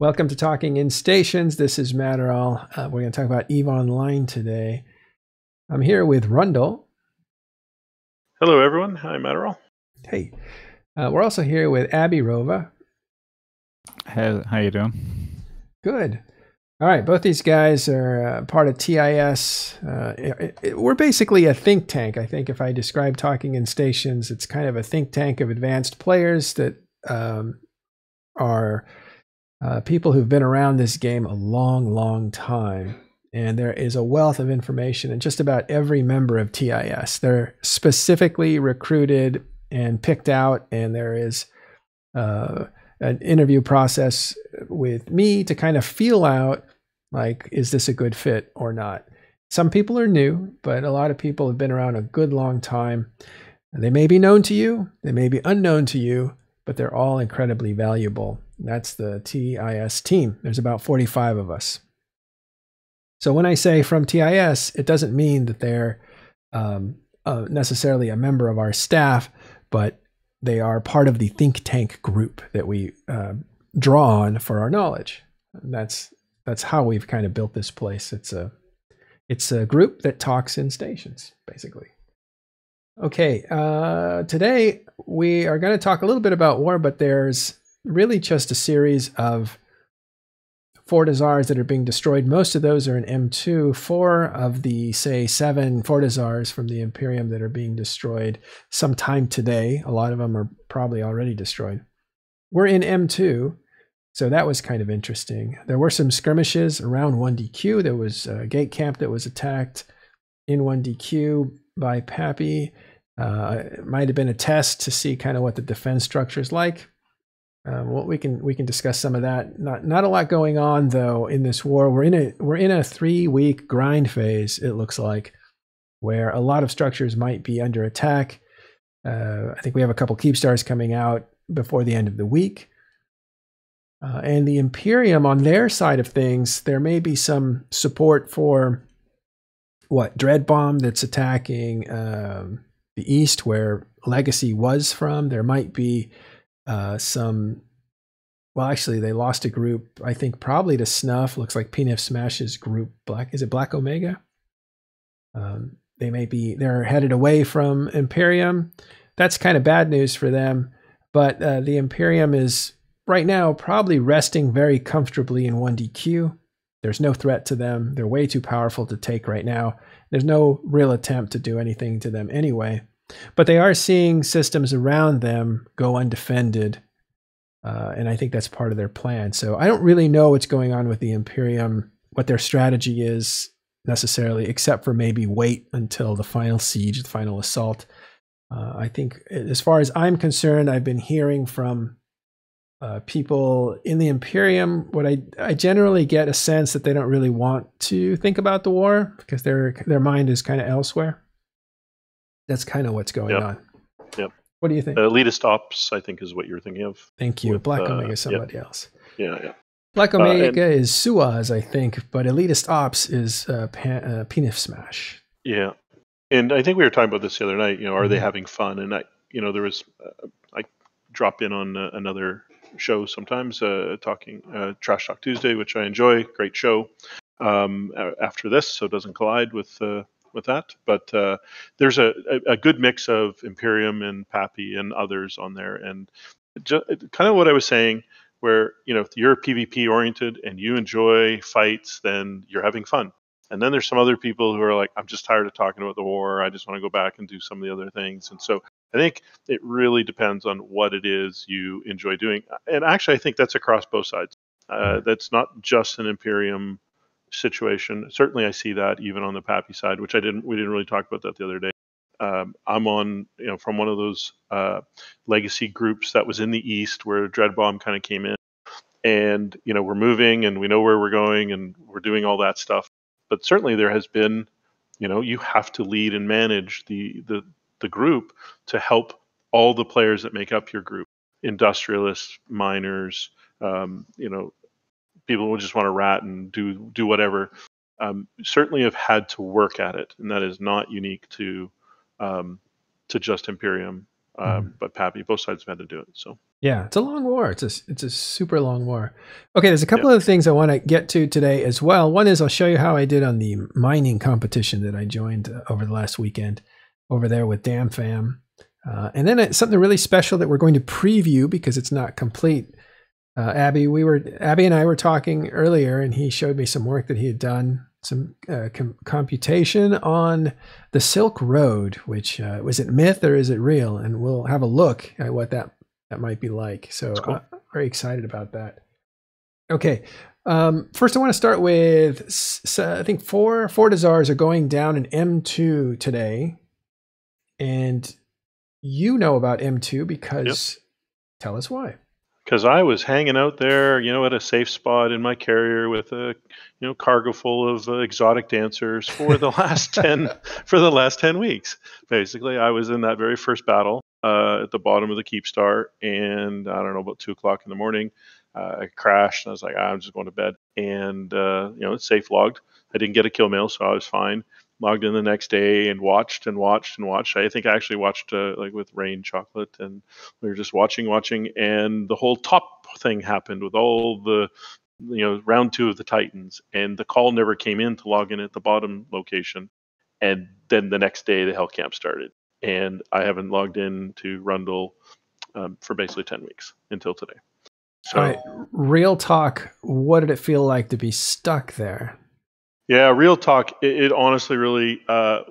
Welcome to Talking in Stations. This is Matterall. Uh, we're going to talk about EVE Online today. I'm here with Rundle. Hello, everyone. Hi, Matterall. Hey. Uh, we're also here with Abbie Rova. How, how you doing? Good. All right, both these guys are uh, part of TIS. Uh, it, it, we're basically a think tank. I think if I describe Talking in Stations, it's kind of a think tank of advanced players that um, are uh, people who've been around this game a long, long time. And there is a wealth of information in just about every member of TIS. They're specifically recruited and picked out, and there is uh, an interview process with me to kind of feel out like, is this a good fit or not? Some people are new, but a lot of people have been around a good long time. They may be known to you, they may be unknown to you, but they're all incredibly valuable. That's the TIS team. There's about 45 of us. So when I say from TIS, it doesn't mean that they're um, uh, necessarily a member of our staff, but they are part of the think tank group that we uh, draw on for our knowledge. And that's that's how we've kind of built this place. It's a it's a group that talks in stations, basically. Okay, uh, today we are going to talk a little bit about war, but there's really just a series of Fortizars that are being destroyed. Most of those are in M2. Four of the, say, seven Fortizars from the Imperium that are being destroyed sometime today. A lot of them are probably already destroyed. We're in M2, so that was kind of interesting. There were some skirmishes around 1DQ. There was a gate camp that was attacked in 1DQ by PAPI. Uh, it might have been a test to see kind of what the defense structure is like. Um, well, we can we can discuss some of that. Not not a lot going on though in this war. We're in a we're in a three week grind phase. It looks like where a lot of structures might be under attack. Uh, I think we have a couple Keepstars coming out before the end of the week. Uh, and the Imperium on their side of things, there may be some support for what Dread Bomb that's attacking um, the east, where Legacy was from. There might be uh, some. Well, actually, they lost a group. I think probably to Snuff. Looks like PNF Smash's group. Black is it Black Omega? Um, they may be. They're headed away from Imperium. That's kind of bad news for them. But uh, the Imperium is right now probably resting very comfortably in 1DQ. There's no threat to them. They're way too powerful to take right now. There's no real attempt to do anything to them anyway. But they are seeing systems around them go undefended. Uh, and I think that's part of their plan. So I don't really know what's going on with the Imperium, what their strategy is necessarily, except for maybe wait until the final siege, the final assault. Uh, I think, as far as I'm concerned, I've been hearing from uh, people in the Imperium. What I I generally get a sense that they don't really want to think about the war because their their mind is kind of elsewhere. That's kind of what's going yep. on. Yep. What do you think? Uh, elitist ops, I think, is what you're thinking of. Thank you. With, Black uh, Omega is somebody yep. else. Yeah, yeah. Black uh, Omega and, is Suaz, I think, but elitist ops is uh, Pan, uh, PNF Smash. Yeah, and I think we were talking about this the other night. You know, are mm-hmm. they having fun? And I, you know, there was uh, I drop in on uh, another show sometimes, uh, talking uh, Trash Talk Tuesday, which I enjoy. Great show. Um, after this, so it doesn't collide with uh, with that. But uh, there's a, a, good mix of Imperium and PAPI and others on there, and just, kind of what I was saying. Where you know if you're PvP oriented and you enjoy fights, then you're having fun. And then there's some other people who are like, I'm just tired of talking about the war. I just want to go back and do some of the other things. And so I think it really depends on what it is you enjoy doing. And actually, I think that's across both sides. Uh, mm-hmm. that's not just an Imperium situation. Certainly, I see that even on the PAPI side, which I didn't. We didn't really talk about that the other day. Um, I'm on, you know, from one of those uh, legacy groups that was in the East where Dread Bomb kind of came in, and you know, we're moving and we know where we're going and we're doing all that stuff. But certainly, there has been, you know, you have to lead and manage the the the group to help all the players that make up your group industrialists miners um, you know people will just want to rat and do do whatever um, certainly have had to work at it and that is not unique to um, to just imperium um, mm-hmm. but PAPI both sides have had to do it so Yeah, it's a long war. It's a it's a super long war. Okay, there's a couple of things I want to get to today as well. One is I'll show you how I did on the mining competition that I joined uh, over the last weekend over there with DammFam. Uh, and then it's something really special that we're going to preview because it's not complete. Uh, Abbie, we were Abbie and I were talking earlier, and he showed me some work that he had done, some uh, com- computation on the Silk Road. Which uh, was it myth or is it real? And we'll have a look at what that that might be like. So, cool. Uh, very excited about that. Okay, um, first I want to start with I think four Fortizars are going down in M2 today, and you know about M2 because yep. tell us why. Because I was hanging out there, you know, at a safe spot in my carrier with a, you know, cargo full of uh, exotic dancers for the last ten for the last ten weeks. Basically, I was in that very first battle uh, at the bottom of the Keepstar, and I don't know about two o'clock in the morning, uh, I crashed, and I was like, ah, I'm just going to bed, and uh, you know, it's safe logged. I didn't get a kill mail, so I was fine logged in the next day and watched and watched and watched. I think I actually watched uh, like with Rain Chocolate, and we were just watching, watching, and the whole top thing happened with all the you know round two of the Titans, and the call never came in to log in at the bottom location, and then the next day the hell camp started, and I haven't logged in to Rundle um, for basically ten weeks until today. So, right. real talk. What did it feel like to be stuck there? Yeah, real talk. It, it honestly really uh,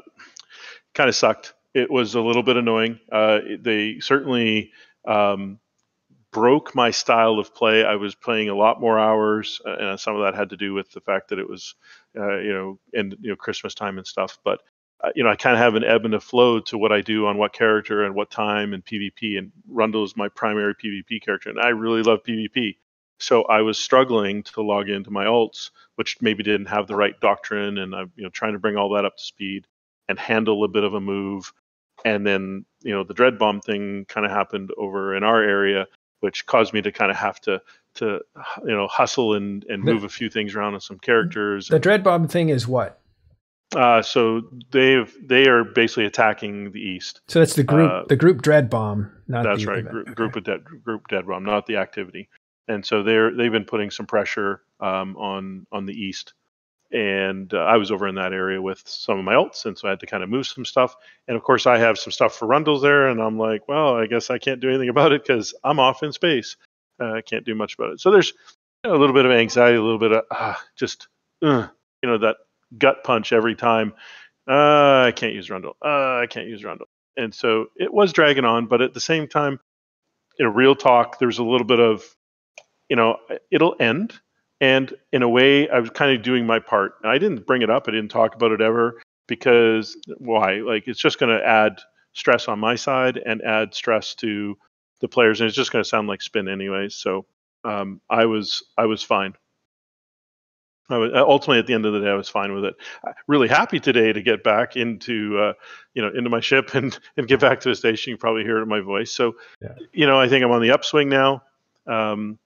kind of sucked. It was a little bit annoying. Uh, they certainly um, broke my style of play. I was playing a lot more hours, uh, and some of that had to do with the fact that it was, uh, you know, and you know Christmas time and stuff. But uh, you know, I kind of have an ebb and a flow to what I do on what character and what time and PvP. And Rundle is my primary PvP character, and I really love PvP. So I was struggling to log into my alts, which maybe didn't have the right doctrine, and I'm you know trying to bring all that up to speed and handle a bit of a move. And then you know the dread bomb thing kind of happened over in our area, which caused me to kind of have to to you know hustle and and move a few things around on some characters. The dread bomb thing is what? Uh, so they've they are basically attacking the east. So that's the group uh, the group dread bomb. Not that's right, group, group of dead group dead bomb, not the activity and so they're they've been putting some pressure um, on on the east. And uh, I was over in that area with some of my alts, and so I had to kind of move some stuff. And of course, I have some stuff for Rundles there, and I'm like, well, I guess I can't do anything about it because I'm off in space. Uh, I can't do much about it. So there's a little bit of anxiety, a little bit of uh, just you know that gut punch every time. Uh, I can't use Rundle. Uh, I can't use Rundle. And so it was dragging on, but at the same time, in a real talk, there's a little bit of you know, it'll end. And in a way, I was kind of doing my part. And I didn't bring it up. I didn't talk about it ever because why? Like, it's just going to add stress on my side and add stress to the players, and it's just going to sound like spin anyways. So um, I was I was fine. I was, ultimately, at the end of the day, I was fine with it. Really happy today to get back into, uh, you know, into my ship and and get back to the station. You probably hear it in my voice. So, yeah. you know, I think I'm on the upswing now. Um,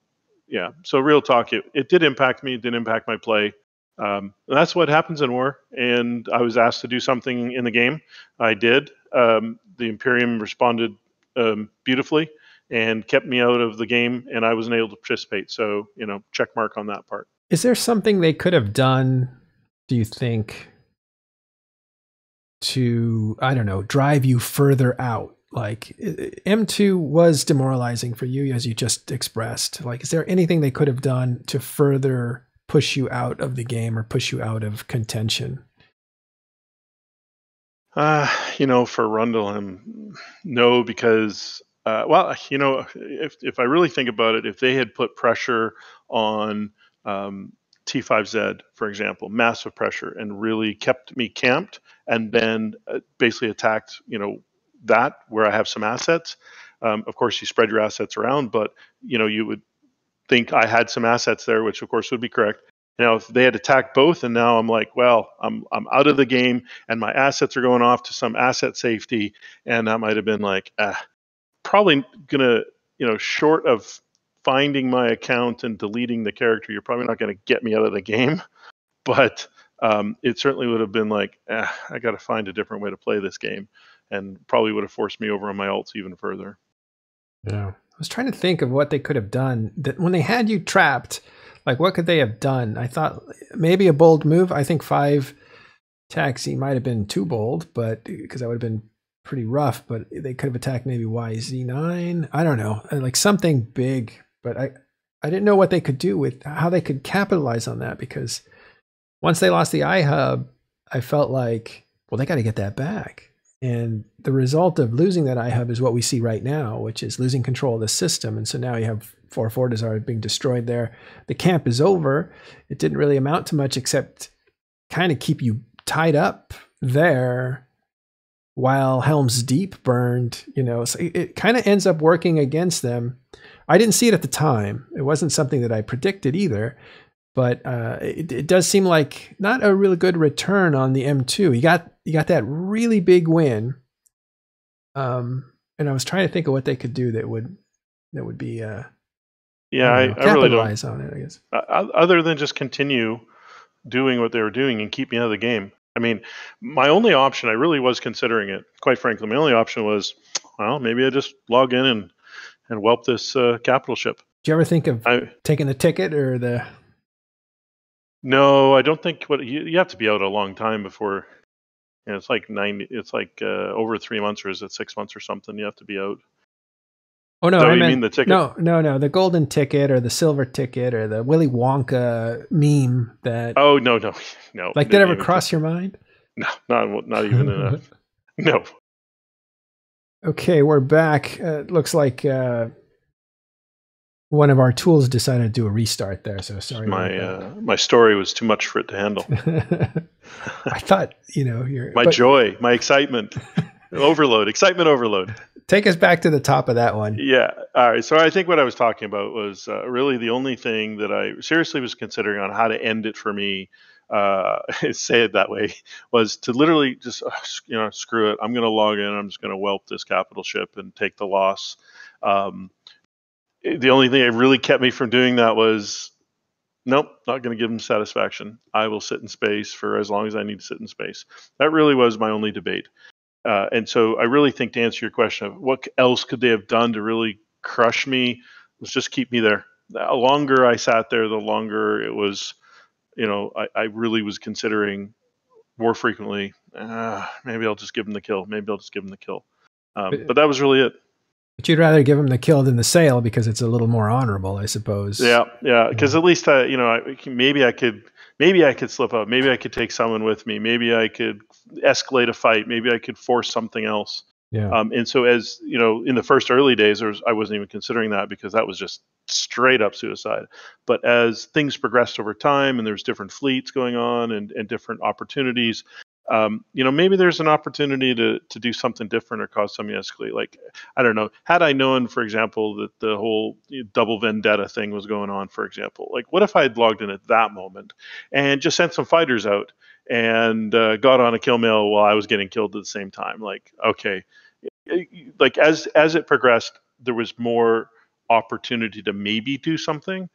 yeah. So real talk, it, it did impact me. It did impact my play. Um, that's what happens in war. And I was asked to do something in the game. I did. Um, the Imperium responded um, beautifully and kept me out of the game, and I wasn't able to participate. So you know, check mark on that part. Is there something they could have done? Do you think? To I don't know, drive you further out like M2 was demoralizing for you as you just expressed. Like is there anything they could have done to further push you out of the game or push you out of contention? Uh, you know, for Rundle, um, no, because uh, well, you know, if if I really think about it, if they had put pressure on um, T5Z, for example, massive pressure, and really kept me camped, and then uh, basically attacked, you know, that where I have some assets. Um, of course, you spread your assets around, but you know you would think I had some assets there, which of course would be correct. Now, if they had attacked both, and now I'm like, well, I'm I'm out of the game, and my assets are going off to some asset safety, and that might have been like, ah, probably gonna, you know, short of finding my account and deleting the character, you're probably not going to get me out of the game. But um, it certainly would have been like, ah, I got to find a different way to play this game and probably would have forced me over on my alts even further. Yeah, I was trying to think of what they could have done that when they had you trapped. Like, what could they have done? I thought maybe a bold move. I think five taxi might have been too bold, but because that would have been pretty rough. But they could have attacked maybe YZ9. I don't know, uh, like something big. But I, I didn't know what they could do with how they could capitalize on that because once they lost the iHub, I felt like, well, they got to get that back. And the result of losing that iHub is what we see right now, which is losing control of the system. And so now you have four Fortizar being destroyed there. The camp is over. It didn't really amount to much except kind of keep you tied up there while Helm's Deep burned, you know, so it, it kind of ends up working against them. I didn't see it at the time. It wasn't something that I predicted either, but uh, it, it, does seem like not a really good return on the M2. You got you got that really big win, um, and I was trying to think of what they could do that would that would be uh, yeah, I, know, I, I really capitalize on it. I guess other than just continue doing what they were doing and keep me out of the game. I mean, my only option, I really was considering it, quite frankly. My only option was, well, maybe I just log in and and whelp this uh, capital ship. Do you ever think of I, taking the ticket or the? No, I don't think. What you, you have to be out a long time before. You know, it's like nine. It's like uh, over three months, or is it six months or something? You have to be out. Oh no, I mean the ticket. No, no, no, the golden ticket or the silver ticket or the Willy Wonka meme that. Oh no, no, no! Like, did ever cross your mind? No, not not even enough. No. Okay, we're back. Uh, looks like uh, one of our tools decided to do a restart there. So sorry. My uh, my story was too much for it to handle. I thought you know your my but, joy, my excitement, overload, excitement overload. Take us back to the top of that one. Yeah. All right. So I think what I was talking about was uh, really the only thing that I seriously was considering on how to end it for me. Uh, say it that way was to literally just uh, you know screw it. I'm going to log in. I'm just going to whelp this capital ship and take the loss. Um, the only thing that really kept me from doing that was nope, not going to give them satisfaction. I will sit in space for as long as I need to sit in space. That really was my only debate. Uh, and so I really think to answer your question of what else could they have done to really crush me was just keep me there. The longer I sat there, the longer it was, you know, I, I really was considering more frequently, uh, maybe I'll just give him the kill. Maybe I'll just give him the kill. Um, but that was really it. But you'd rather give him the kill than the sale because it's a little more honorable, I suppose. Yeah, yeah. Because at least I, you know, I, maybe I could, maybe I could slip up. Maybe I could take someone with me. Maybe I could escalate a fight. Maybe I could force something else. Yeah. Um, and so as you know, in the first early days, was, I wasn't even considering that because that was just straight up suicide. But as things progressed over time, and there's different fleets going on and, and different opportunities, um, you know, maybe there's an opportunity to to do something different or cause to escalate. Like, I don't know. Had I known, for example, that the whole double vendetta thing was going on, for example, like what if I had logged in at that moment and just sent some fighters out and uh, got on a kill mail while I was getting killed at the same time? Like, okay, like as as it progressed, there was more opportunity to maybe do something,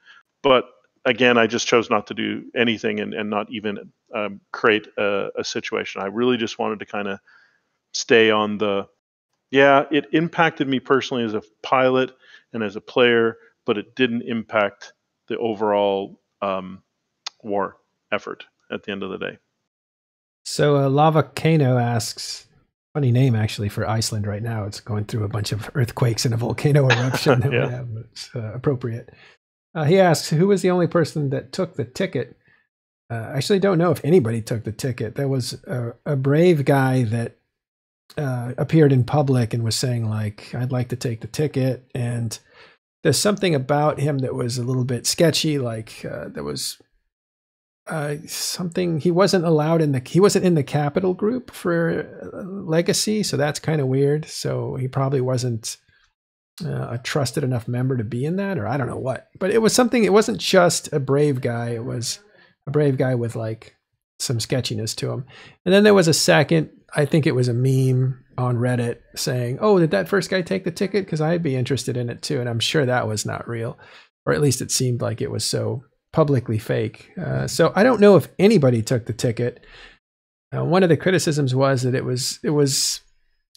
but again, I just chose not to do anything and, and not even um, create a, a, situation. I really just wanted to kind of stay on the, yeah, it impacted me personally as a pilot and as a player, but it didn't impact the overall um, war effort at the end of the day. So uh, Lava Kano asks, funny name actually for Iceland right now. It's going through a bunch of earthquakes and a volcano eruption. yeah. Have, it's uh, appropriate. Uh, he asks, who was the only person that took the ticket? Uh, I actually don't know if anybody took the ticket. There was a, a brave guy that uh, appeared in public and was saying, like, I'd like to take the ticket. And there's something about him that was a little bit sketchy. Like, uh, there was uh, something he wasn't allowed in the he wasn't in the capital group for uh, legacy so that's kind of weird so he probably wasn't uh, a trusted enough member to be in that, or I don't know what. But it was something. It wasn't just a brave guy. It was a brave guy with like some sketchiness to him. And then there was a second. I think it was a meme on Reddit saying, "Oh, did that first guy take the ticket? Because I'd be interested in it too." And I'm sure that was not real, or at least it seemed like it was so publicly fake. Uh, so I don't know if anybody took the ticket. Uh, one of the criticisms was that it was it was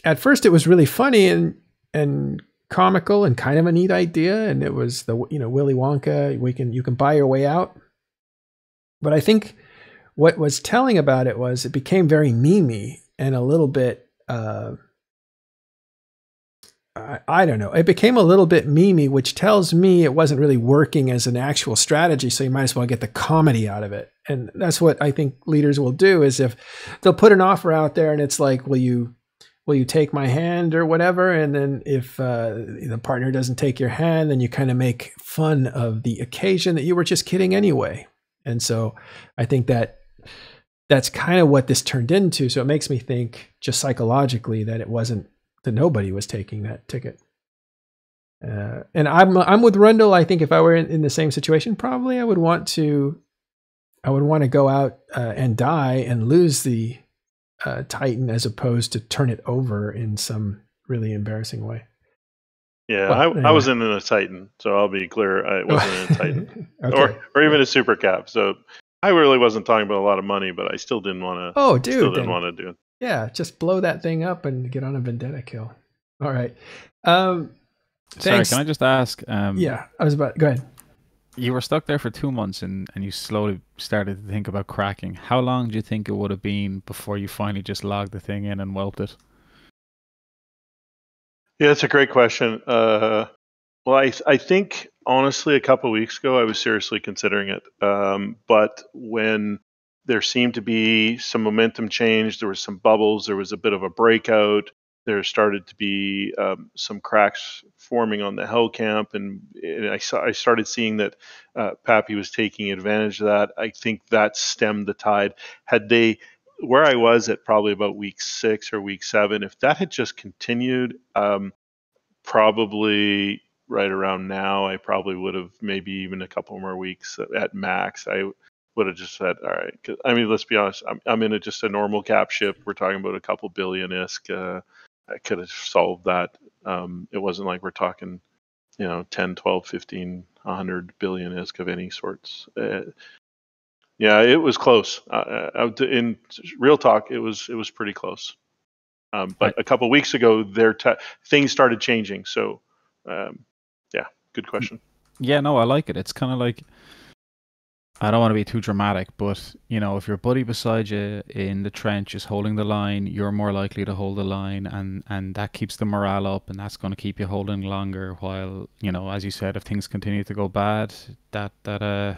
at first it was really funny and and comical and kind of a neat idea, and it was the you know Willy Wonka. We can you can buy your way out. But I think what was telling about it was it became very memey and a little bit. Uh, I, I don't know. It became a little bit memey, which tells me it wasn't really working as an actual strategy. So you might as well get the comedy out of it. And that's what I think leaders will do is if they'll put an offer out there and it's like, will you will you take my hand or whatever? And then if uh, the partner doesn't take your hand, then you kind of make fun of the occasion that you were just kidding anyway. And so I think that that's kind of what this turned into. So it makes me think just psychologically that it wasn't that nobody was taking that ticket. Uh, and I'm I'm with Rundle. I think if I were in, in, the same situation, probably I would want to, I would want to go out uh, and die and lose the uh, Titan as opposed to turn it over in some really embarrassing way. Yeah, well, I, anyway. I wasn't in a Titan, so I'll be clear. I wasn't in a Titan, okay. or or even a Super Cap. So I really wasn't talking about a lot of money, but I still didn't want to. Oh, dude, still didn't want to do it. Yeah, just blow that thing up and get on a vendetta kill. All right. Um, Sorry, can I just ask? Um, yeah, I was about. Go ahead. You were stuck there for two months, and and you slowly started to think about cracking. How long do you think it would have been before you finally just logged the thing in and whelped it? Yeah, that's a great question. Uh, well, I I think honestly, a couple weeks ago, I was seriously considering it. Um, but when there seemed to be some momentum change. There was some bubbles. There was a bit of a breakout. There started to be um, some cracks forming on the hell camp, and, and I saw I started seeing that uh, PAPI was taking advantage of that. I think that stemmed the tide. Had they where I was at probably about week six or week seven, if that had just continued, um, probably right around now, I probably would have maybe even a couple more weeks at max. I would have just said, all right. I mean, let's be honest. I'm, I'm in a, just a normal cap ship. We're talking about a couple billion isk. Uh, I could have solved that. Um, it wasn't like we're talking, you know, 10, 12, 15, 100 billion isk of any sorts. Uh, yeah, it was close. Uh, uh in real talk, it was it was pretty close. Um, but a couple weeks ago, their te- things started changing. So, um, yeah, good question. Yeah, no, I like it. It's kind of like I don't want to be too dramatic, but you know, if your buddy beside you in the trench is holding the line, you're more likely to hold the line, and and that keeps the morale up, and that's going to keep you holding longer. While you know, as you said, if things continue to go bad, that that uh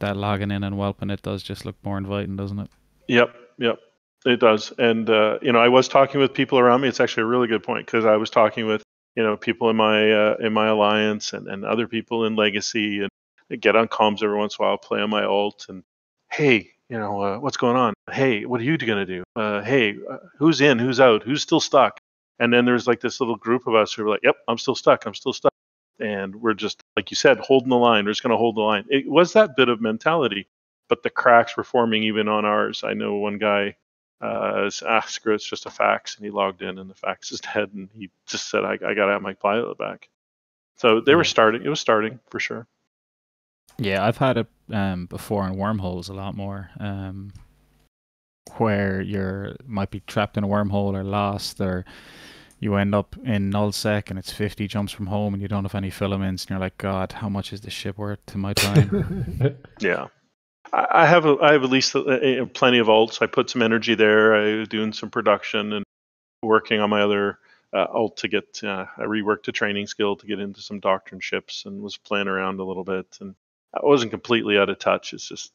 that logging in and whelping it does just look more inviting, doesn't it? Yep, yep, it does. And uh, you know, I was talking with people around me. It's actually a really good point because I was talking with you know people in my uh, in my alliance and, and other people in legacy and get on comms every once in a while, play on my alt, and hey, you know, uh, what's going on? Hey, what are you going to do? Uh, hey, uh, who's in? Who's out? Who's still stuck? And then there's like this little group of us who are like, yep, I'm still stuck. I'm still stuck. And we're just, like you said, holding the line. We're just going to hold the line. It was that bit of mentality, but the cracks were forming even on ours. I know one guy uh, ah, screw it, it's just a fax. And he logged in and the fax is dead. And he just said, I, I got to have my pilot back. So they were starting. It was starting for sure. Yeah, I've had it um, before in wormholes a lot more, um, where you're might be trapped in a wormhole or lost, or you end up in null sec and it's 50 jumps from home and you don't have any filaments, and you're like, God, how much is this ship worth to my time? yeah. I have a, I have at least a, a, plenty of alts. I put some energy there. I was doing some production and working on my other uh, alt to get. Uh, I reworked a training skill to get into some doctrine ships and was playing around a little bit. And I wasn't completely out of touch. It's just,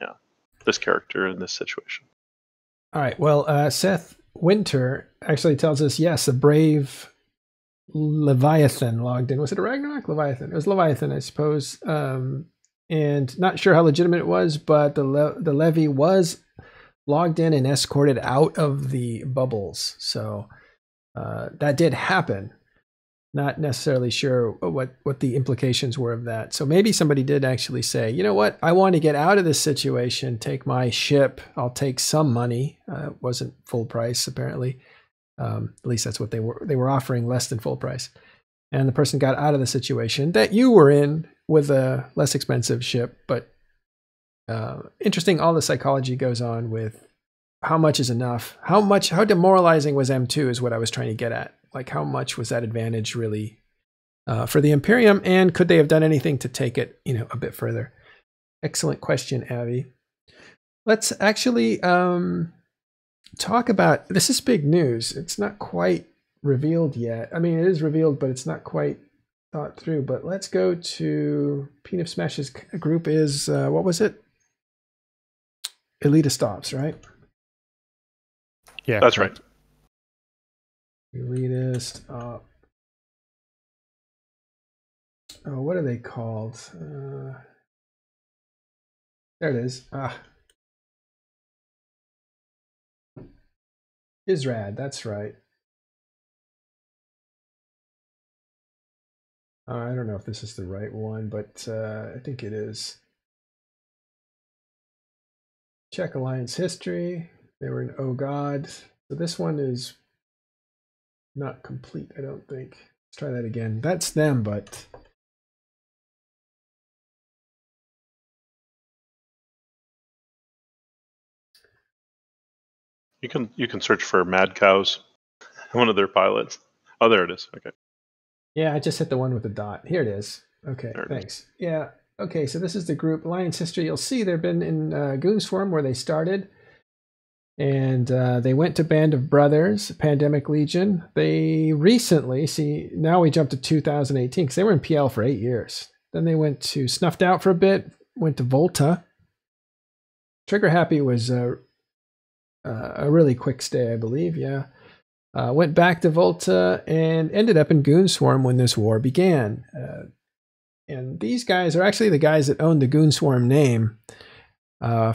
yeah, this character in this situation. All right. Well, uh, Seth Winter actually tells us yes, a brave Leviathan logged in. Was it a Ragnarok Leviathan? It was Leviathan, I suppose. Um, and not sure how legitimate it was, but the le- the levy was logged in and escorted out of the bubbles. So uh, that did happen not necessarily sure what what the implications were of that. So maybe somebody did actually say, you know what, I want to get out of this situation, take my ship, I'll take some money. Uh, wasn't full price apparently. Um, at least that's what they were. They were offering less than full price, and the person got out of the situation that you were in with a less expensive ship. But uh, interesting, all the psychology goes on with how much is enough. How much? How demoralizing was M2 is what I was trying to get at Like, how much was that advantage really uh, for the Imperium, and could they have done anything to take it, you know, a bit further? Excellent question, Abbie. Let's actually um, talk about this. Is big news. It's not quite revealed yet. I mean, it is revealed, but it's not quite thought through. But let's go to Peanut Smash's group. Is uh, what was it? Elitist Ops, right? Yeah, that's right. Elitist Ops. Oh, what are they called? Uh, there it is. Ah. Israd, that's right. Uh, I don't know if this is the right one, but uh, I think it is. Check Alliance history. They were in Oh God. So this one is not complete, I don't think. Let's try that again. That's them, but You can you can search for Mad Cows, one of their pilots. Oh, there it is. Okay. Yeah, I just hit the one with the dot. Here it is. Okay, it thanks. Yeah. Okay, so this is the group Alliance history. You'll see they've been in uh, Goon Swarm where they started, and uh, they went to Band of Brothers, Pandemic Legion. They recently see now we jump to 2018 because they were in PL for eight years. Then they went to Snuffed Out for a bit, went to Volta. Trigger Happy was uh, a really quick stay, I believe. Yeah. Uh, went back to Volta and ended up in Goon Swarm when this war began. Uh, and these guys are actually the guys that own the Goon Swarm name uh,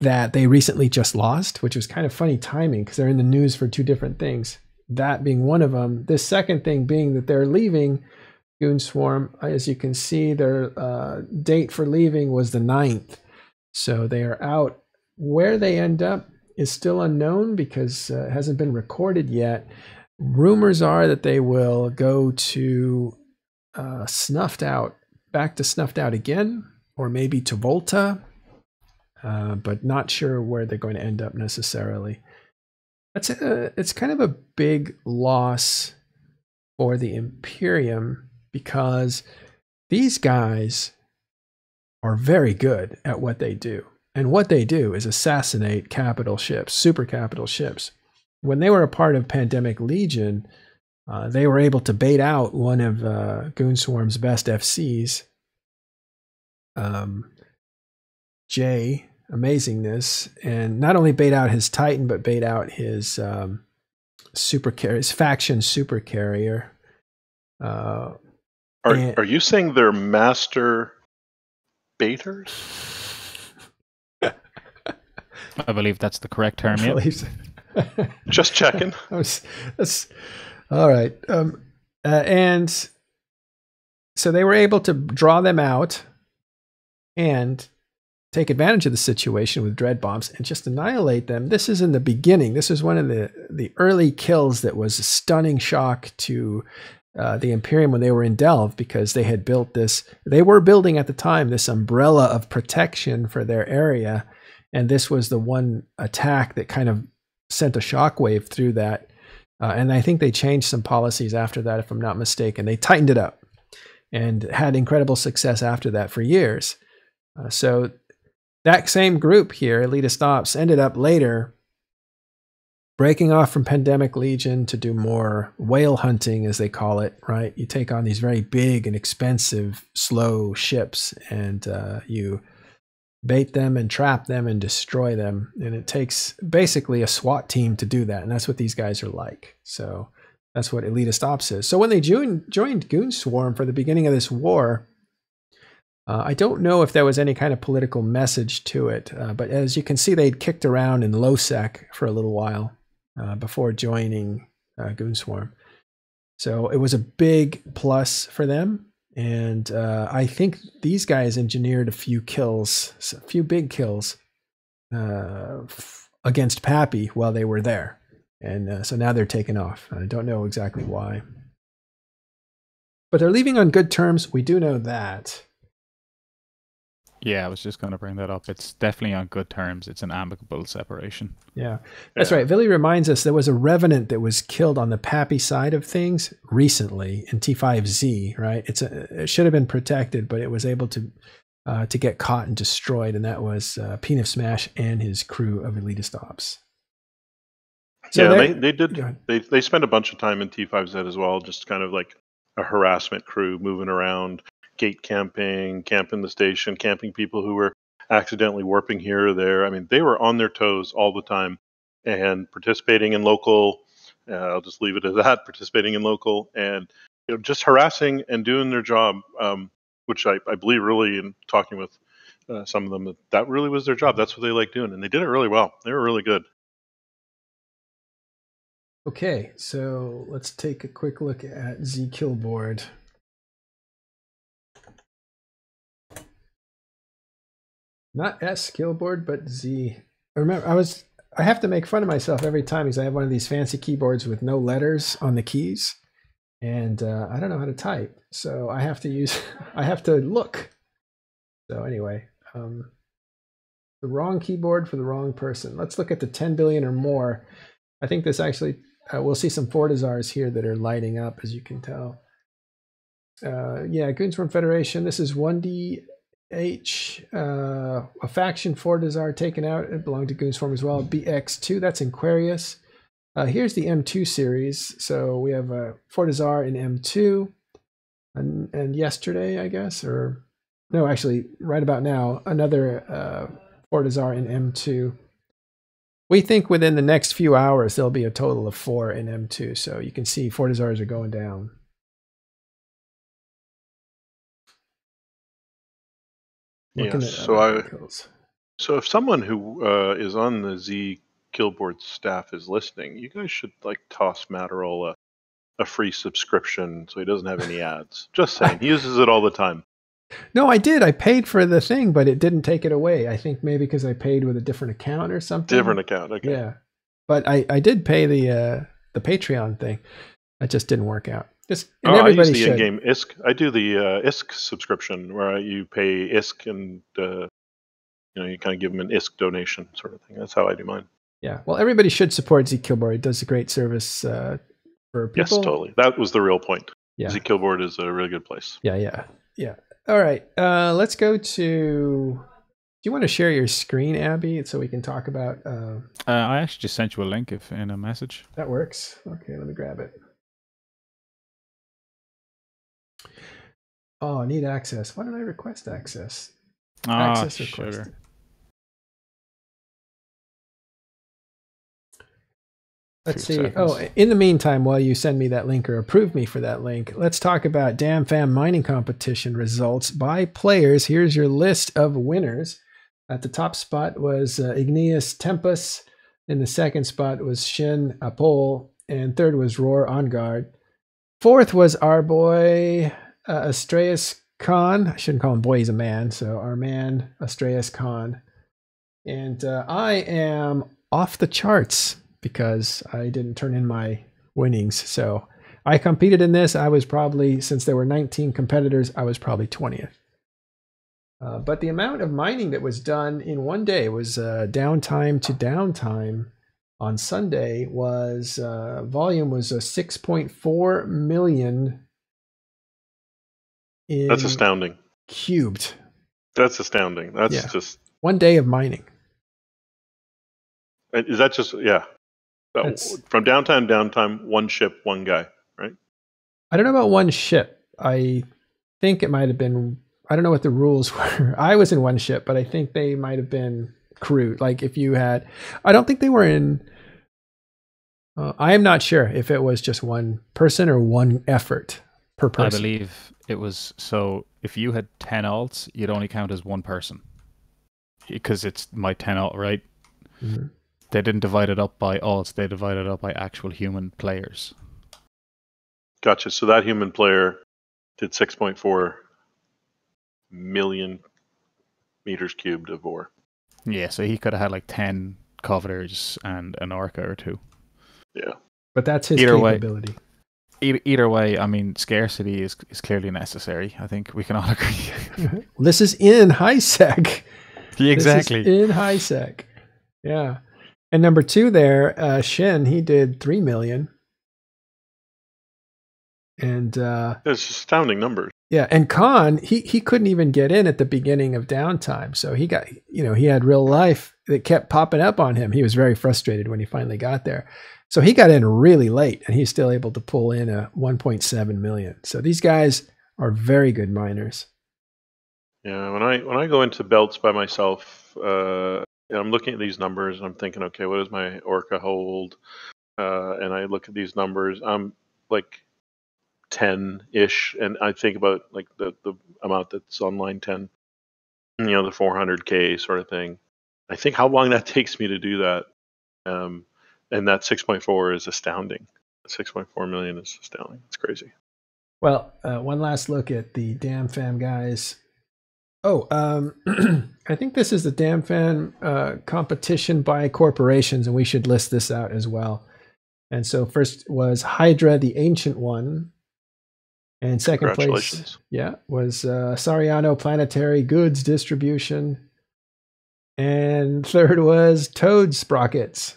that they recently just lost, which was kind of funny timing because they're in the news for two different things. That being one of them. This second thing being that they're leaving Goon Swarm. As you can see, their uh, date for leaving was the 9th. So they are out. Where they end up is still unknown because uh, it hasn't been recorded yet. Rumors are that they will go to uh, Snuffed Out, back to Snuffed Out again, or maybe to Volta, uh, but not sure where they're going to end up necessarily. That's a, it's kind of a big loss for the Imperium because these guys are very good at what they do. And what they do is assassinate capital ships, super capital ships. When they were a part of Pandemic Legion, uh, they were able to bait out one of uh, Goon Swarm's best FCs, um, Jay Amazingness, and not only bait out his Titan, but bait out his um, super car- his faction super carrier. Uh, Are And- are you saying they're master baiters? I believe that's the correct term. Yeah. so. Just checking. Was, that's all right. Um, uh, and so they were able to draw them out and take advantage of the situation with dread bombs and just annihilate them. This is in the beginning. This is one of the the early kills that was a stunning shock to uh, the Imperium when they were in Delve because they had built this. They were building at the time this umbrella of protection for their area, and this was the one attack that kind of sent a shockwave through that. Uh, and I think they changed some policies after that, if I'm not mistaken. They tightened it up and had incredible success after that for years. Uh, so that same group here, Elitist Ops, ended up later breaking off from Pandemic Legion to do more whale hunting, as they call it, right? You take on these very big and expensive, slow ships and uh, you bait them and trap them and destroy them. And it takes basically a SWAT team to do that. And that's what these guys are like. So that's what Elitist Ops is. So when they joined, joined Goon Swarm for the beginning of this war, uh, I don't know if there was any kind of political message to it, uh, but as you can see, they'd kicked around in lowsec for a little while uh, before joining uh, Goon So it was a big plus for them. And uh, I think these guys engineered a few kills, a few big kills uh, against PAPI while they were there. And so now they're taken off. I don't know exactly why. But they're leaving on good terms. We do know that. Yeah, I was just going to bring that up. It's definitely on good terms. It's an amicable separation. Yeah, that's Yeah. right. Billy reminds us there was a revenant that was killed on the PAPI side of things recently in T5Z. Right? It's a, it should have been protected, but it was able to uh, to get caught and destroyed, and that was uh, Peanut Smash and his crew of elitist ops. yeah, they, they did. They they spent a bunch of time in T5Z as well, just kind of like a harassment crew moving around, gate camping, camping the station, camping people who were accidentally warping here or there. I mean, they were on their toes all the time and participating in local. Uh, I'll just leave it at that. Participating in local and you know, just harassing and doing their job, um, which I, I believe really in talking with uh, some of them that that really was their job. That's what they like doing, and they did it really well. They were really good. Okay, so let's take a quick look at zKillboard. Not S Killboard, but Z. I remember, I was. I have to make fun of myself every time because I have one of these fancy keyboards with no letters on the keys, and uh, I don't know how to type, so I have to use. I have to look. So anyway, um, the wrong keyboard for the wrong person. Let's look at the 10 billion or more. I think this actually uh, we'll see some Fortizars here that are lighting up, as you can tell. Uh, yeah, Goonswarm Federation. This is 1DH, uh, a faction Fortizar taken out. It belonged to Goonswarm as well. BX2, that's Aquarius. Uh, here's the M2 series. So we have a Fortizar in M2. And, and yesterday, I guess, or no, actually, right about now, another uh, Fortizar in M2. We think within the next few hours there'll be a total of four in M2, so you can see Fortizars are going down. Looking Yes, so I-. So if someone who uh, is on the Z Killboard staff is listening, you guys should like toss Matterall a, a free subscription so he doesn't have any ads. Just saying, he uses it all the time. No, I did. I paid for the thing, but it didn't take it away. I think maybe because I paid with a different account or something. Different account. Okay. Yeah, but I I did pay the uh, the Patreon thing. That just didn't work out. Just and Oh, I use the should. in-game ISK. I do the uh, ISK subscription where you pay ISK and uh, you know you kind of give them an ISK donation sort of thing. That's how I do mine. Yeah, well, everybody should support zKillboard. It does a great service uh, for people. Yes, totally. That was the real point. Yeah. zKillboard is a really good place. Yeah, yeah, yeah. All right, uh, let's go to. Do you want to share your screen, Abbie, so we can talk about? Uh, Uh, I actually just sent you a link if in a message. that works. Okay, let me grab it. Oh, I need access. Why did I request access? Ah, access requested. sugar. Let's see. seconds. Oh, in the meantime, while you send me that link or approve me for that link, let's talk about DammFam mining competition results by players. Here's your list of winners. At the top spot was uh, Igneous Tempest. In the second spot was Shin Apol. And third was Roar On Guard. Fourth was our boy uh, Astreus Khan. I shouldn't call him boy, he's a man. So our man, Astraeus Khan. And uh, I am off the charts because I didn't turn in my winnings. So I competed in this. I was probably, since there were 19 competitors, I was probably 20th. Uh, but the amount of mining that was done in one day was uh, downtime to downtime on Sunday was uh, volume was a 6.4 million That's astounding. cubed. That's astounding. That's Yeah. just. One day of mining. Is that just yeah? That's- from downtime, downtime, one ship, one guy. Right? I don't know about one ship. I think it might have been. I don't know what the rules were. I was in one ship, but I think they might have been crewed. Like if you had, I don't think they were in. Uh, I am not sure if it was just one person or one effort per I believe it was so. If you had ten alts, you'd only count as one person because it's my ten alt, right? Mhm. They didn't divide it up by alts; they divided it up by actual human players. Gotcha. So that human player did 6.4 million meters cubed of ore. Yeah, so he could have had like ten Covetors and an orca or two. Yeah. But that's his Either way. Capability. either way, I mean, scarcity is is clearly necessary. I think we can all agree. this is in high sec. Yeah, exactly. in high sec. Yeah. And number two there, uh, Shin, he did three million. And uh, it's astounding numbers. Yeah, and Khan, he he couldn't even get in at the beginning of downtime. So he got, you know, he had real life that kept popping up on him. He was very frustrated when he finally got there. So he got in really late and he's still able to pull in a 1.7 million. So these guys are very good miners. Yeah, when I when I go into belts by myself, uh, I'm looking at these numbers and I'm thinking, okay, what does my orca hold? Uh, and I look at these numbers. I'm like 10 ish, and I think about like the the amount that's on line 10, you know, the 400k sort of thing. I think how long that takes me to do that. Um, and that 6.4 is astounding. 6.4 million is astounding. It's crazy. Well, uh, one last look at the DammFam guys. Oh, um, I think this is the DammFam uh, competition by corporations, and we should list this out as well. And so first was Hydra, the Ancient One, and second place, yeah, was uh, Sariano Planetary Goods Distribution, and third was Toad Sprockets.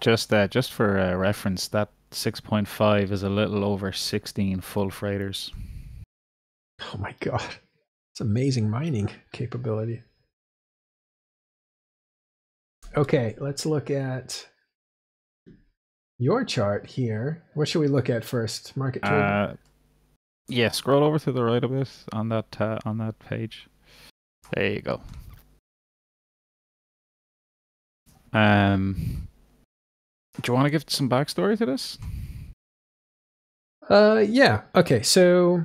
Just uh, just for uh, reference, that 6.5 is a little over 16 full freighters. Oh my god. It's amazing mining capability. Okay, let's look at your chart here. What should we look at first? Market trade. Uh, yeah, scroll over to the right a bit on that uh, on that page. There you go. Um, do you want to give some backstory to this? Uh, yeah. Okay. So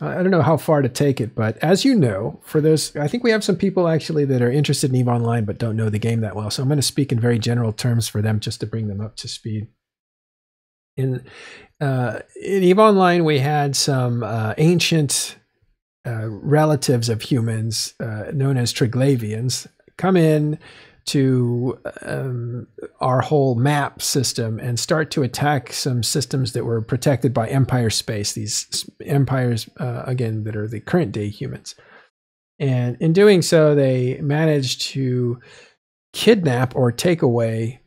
I don't know how far to take it, but as you know, for those, I think we have some people actually that are interested in Eve Online but don't know the game that well. So I'm going to speak in very general terms for them just to bring them up to speed. In uh, in Eve Online, we had some uh, ancient uh, relatives of humans uh, known as Triglavians come in to um, our whole map system and start to attack some systems that were protected by empire space, these empires, uh, again, that are the current day humans. And in doing so, they managed to kidnap or take away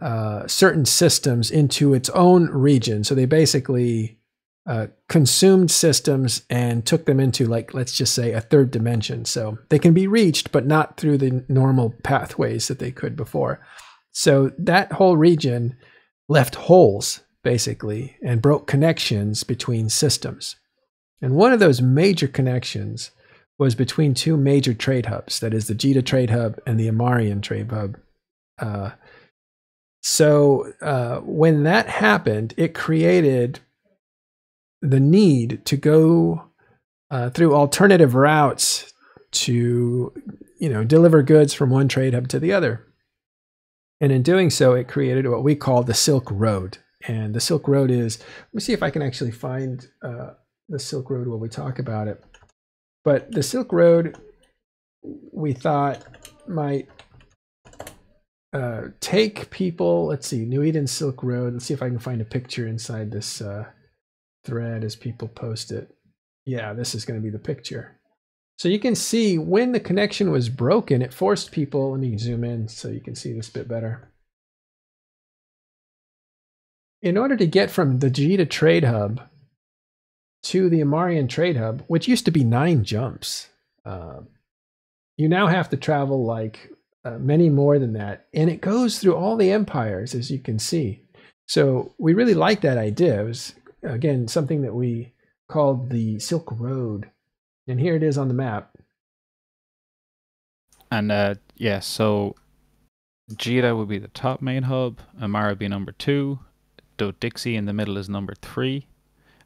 uh, certain systems into its own region. So they basically uh, consumed systems and took them into like let's just say a third dimension. So they can be reached but not through the normal pathways that they could before. So that whole region left holes basically and broke connections between systems. And one of those major connections was between two major trade hubs that is the Jita trade hub and the Amarian trade hub. Uh, so uh, when that happened it created the need to go uh, through alternative routes to you know deliver goods from one trade hub to the other. And in doing so it created what we call the silk road. And the silk road is let me see if i can actually find uh, the silk road while we talk about it. But the silk road we thought might uh, take people let's see new eden silk road. Let's see if i can find a picture inside this uh, thread as people post it. Yeah, this is going to be the picture. So you can see when the connection was broken, it forced people, let me zoom in so you can see this bit better. In order to get from the Jita Trade Hub to the Amarian Trade Hub, which used to be nine jumps, uh, you now have to travel like uh, many more than that. And it goes through all the empires, as you can see. So we really like that idea. It was again, something that we called the Silk Road. And here it is on the map. And uh, yeah, so Jita would be the top main hub, Amarr would be number two, Dodixie in the middle is number three,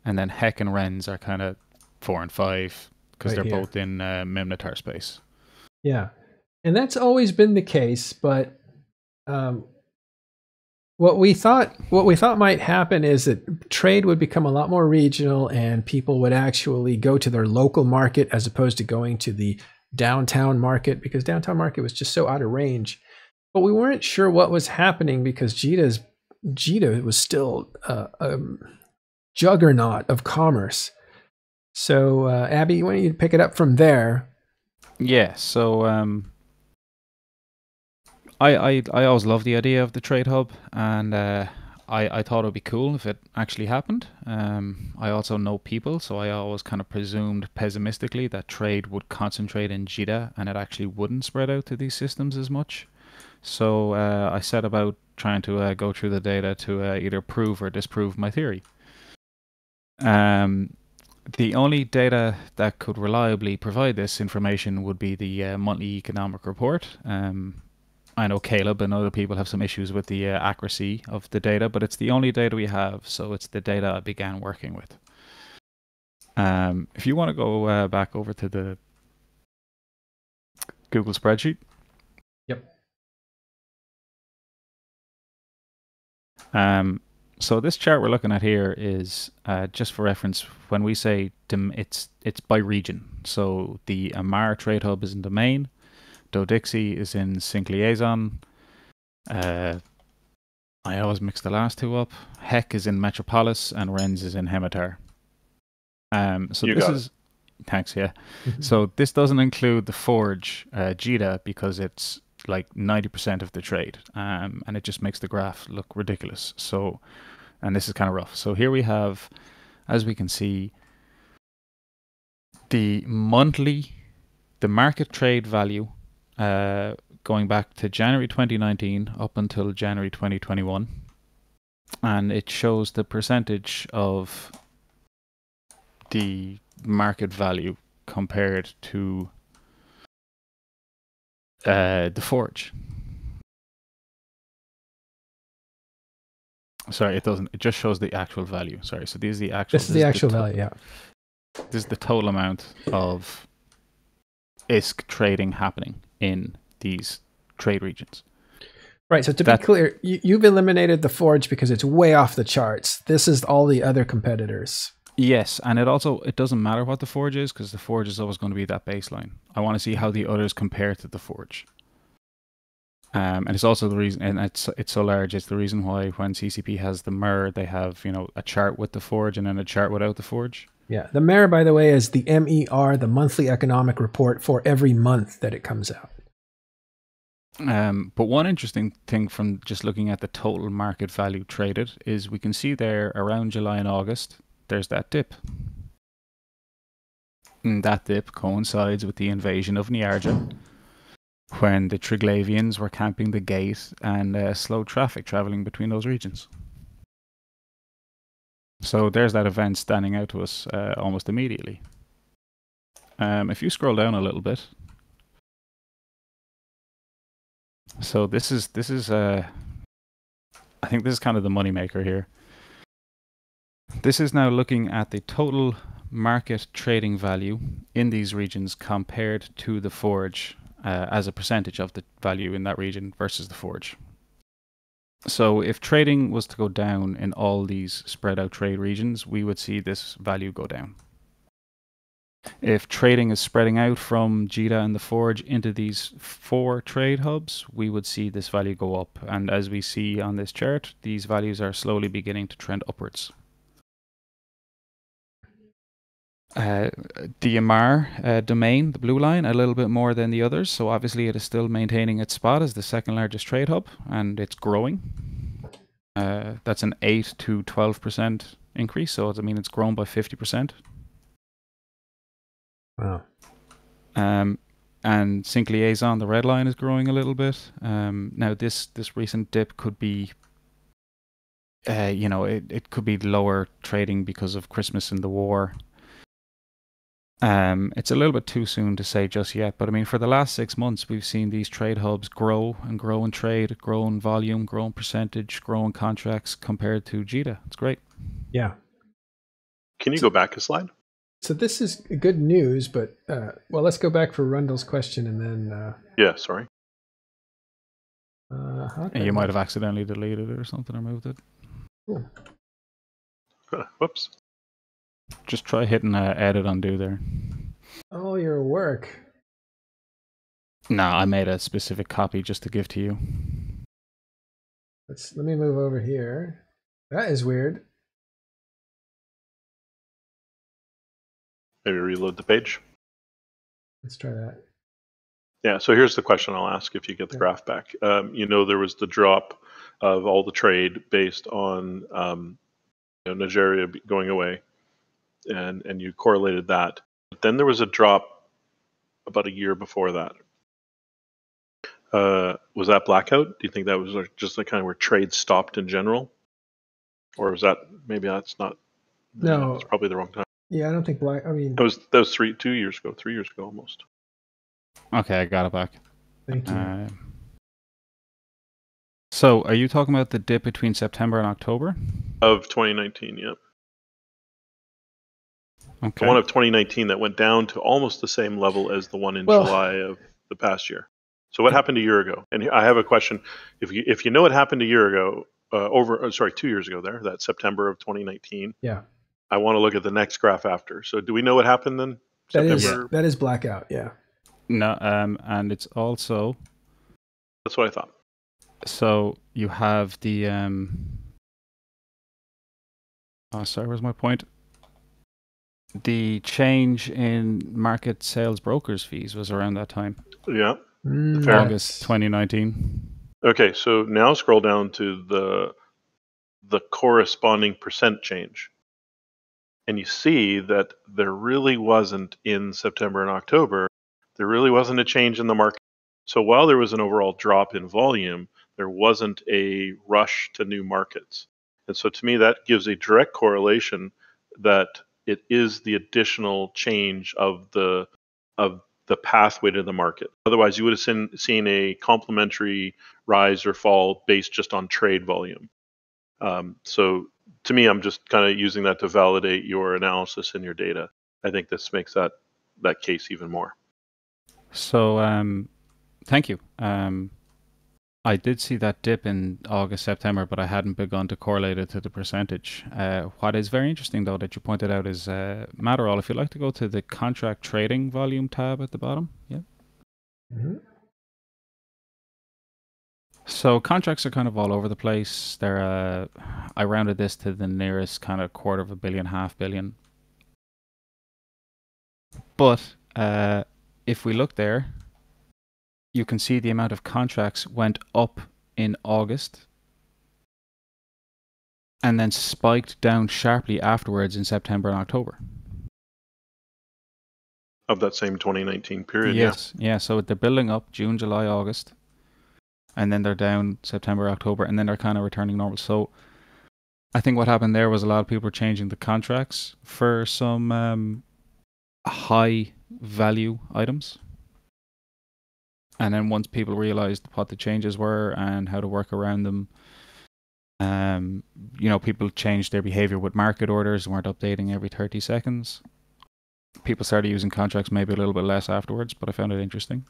and then Hek and Rens are kind of four and five because right they're here. both in uh, Minmatar space. Yeah, and that's always been the case, but um, what we thought what we thought might happen is that trade would become a lot more regional and people would actually go to their local market as opposed to going to the downtown market because downtown market was just so out of range but we weren't sure what was happening because JITA JITA was still a, a juggernaut of commerce. So, uh, Abbie, why don't you pick it up from there? Yeah. So, um, I I I always loved the idea of the trade hub, and uh, I I thought it would be cool if it actually happened. Um, I also know people, so I always kind of presumed pessimistically that trade would concentrate in JITA, and it actually wouldn't spread out to these systems as much. So uh, I set about trying to uh, go through the data to uh, either prove or disprove my theory. Um, the only data that could reliably provide this information would be the uh, monthly economic report. Um, I know Caleb and other people have some issues with the uh, accuracy of the data, but it's the only data we have, so it's the data I began working with. Um, if you want to go uh, back over to the Google spreadsheet. Yep. Um, so this chart we're looking at here is uh, just for reference. When we say it's it's by region. So the Amarr trade hub is in Domain, Dodixie is in Sinq Laison. Uh, I always mix the last two up. Hek is in Metropolis, and Rens is in Heimatar. Um, so You this got is thanks, yeah. So this doesn't include the Forge uh, JITA because it's like 90% of the trade. Um, and it just makes the graph look ridiculous. So, and this is kind of rough. So here we have, as we can see, the monthly, the market trade value uh, going back to January 2019 up until January 2021. And it shows the percentage of the market value compared to uh, the forge. Sorry, it doesn't. It just shows the actual value. Sorry, so this is the actual. This is the actual to- value, yeah. This is the total amount of ISK trading happening in these trade regions. Right. So to be clear, you, you've eliminated the Forge because it's way off the charts. This is all the other competitors. Yes, and it also it doesn't matter what the forge is because the forge is always going to be that baseline. I want to see how the others compare to the forge. Um, and it's also the reason, and it's it's so large. It's the reason why when CCP has the MER, they have you know a chart with the forge and then a chart without the forge. Yeah. The MER, by the way, is the MER, the monthly economic report for every month that it comes out. Um, but one interesting thing from just looking at the total market value traded is we can see there around July and August, there's that dip. And that dip coincides with the invasion of Niarja, when the Triglavians were camping the gate and uh, slow traffic traveling between those regions. So there's that event standing out to us uh, almost immediately. Um, if you scroll down a little bit, so this is this is uh I think this is kind of the moneymaker here. This is now looking at the total market trading value in these regions compared to the forge uh, as a percentage of the value in that region versus the forge. So if trading was to go down in all these spread out trade regions, we would see this value go down. If trading is spreading out from JITA and the Forge into these four trade hubs, we would see this value go up. And as we see on this chart, these values are slowly beginning to trend upwards. Uh, Amarr uh, domain, the blue line, a little bit more than the others. So obviously it is still maintaining its spot as the second largest trade hub and it's growing. Uh, that's an 8 to 12% increase. So I mean, it's grown by 50%. Wow. Um, and Sinq Laison, the red line is growing a little bit. Um, now this this recent dip could be, uh, you know, it, it could be lower trading because of Christmas and the war. Um, it's a little bit too soon to say just yet, but I mean, for the last six months, we've seen these trade hubs grow and grow in trade, grow in volume, grow in percentage, grow in contracts compared to JITA. It's great. Yeah. Can you go back a slide? So this is good news, but uh, well, let's go back for Rundle's question and then. Uh, Yeah, sorry. uh, And you might have accidentally deleted it or something or moved it. Cool. Whoops. Just try hitting uh, edit undo there. All your work. No, I made a specific copy just to give to you. Let's let me move over here. That is weird. Maybe reload the page. Let's try that. Yeah, so here's the question I'll ask if you get the Yeah. graph back. Um, you know, there was the drop of all the trade based on um, you know, Niarja going away, and and you correlated that. But then there was a drop about a year before that. Uh, was that blackout? Do you think that was just the kind of where trade stopped in general, or was that maybe that's not? No. it's probably the wrong time. Yeah, I don't think black. I mean, That was that was three two years ago, three years ago almost. Okay, I got it back. thank you. Uh, so, are you talking about the dip between September and October? Of 2019, yeah. Okay. The one of 2019 that went down to almost the same level as the one in Well- July of the past year. So what happened a year ago? And I have a question. If you if you know what happened a year ago, uh, over uh, sorry, two years ago, there that September of 2019. yeah, I want to look at the next graph after. So do we know what happened then? that is September. that is blackout. Yeah. no, um, and it's also That's what I thought. so you have the um. Oh, sorry, where's my point? The change in market sales brokers fees was around that time, Yeah. Mm, Fair. August 2019. Okay. So now scroll down to the the corresponding percent change. And you see that there really wasn't in September and October, there really wasn't a change in the market. So while there was an overall drop in volume, there wasn't a rush to new markets. And so to me, that gives a direct correlation that it is the additional change of the of the pathway to the market. Otherwise, you would have seen, seen a complementary rise or fall based just on trade volume. Um, so to me, I'm just kind of using that to validate your analysis and your data. I think this makes that that case even more. So, um, thank you. Um, I did see that dip in August, September, but I hadn't begun to correlate it to the percentage. Uh, what is very interesting, though, that you pointed out is uh, Matterall. If you'd like to go to the contract trading volume tab at the bottom, yeah. Mhm. So contracts are kind of all over the place. They're uh, I rounded this to the nearest kind of quarter of a billion, half billion. But uh, if we look there, you can see the amount of contracts went up in August and then spiked down sharply afterwards in September and October. Of that same 2019 period, Yes, yeah. So they're building up June, July, August, and then they're down September, October, and then they're kind of returning normal. So I think what happened there was a lot of people were changing the contracts for some um, high value items. And then once people realized what the changes were and how to work around them, um, you know, people changed their behavior with market orders and weren't updating every 30 seconds people started using contracts maybe a little bit less afterwards, but I found it interesting.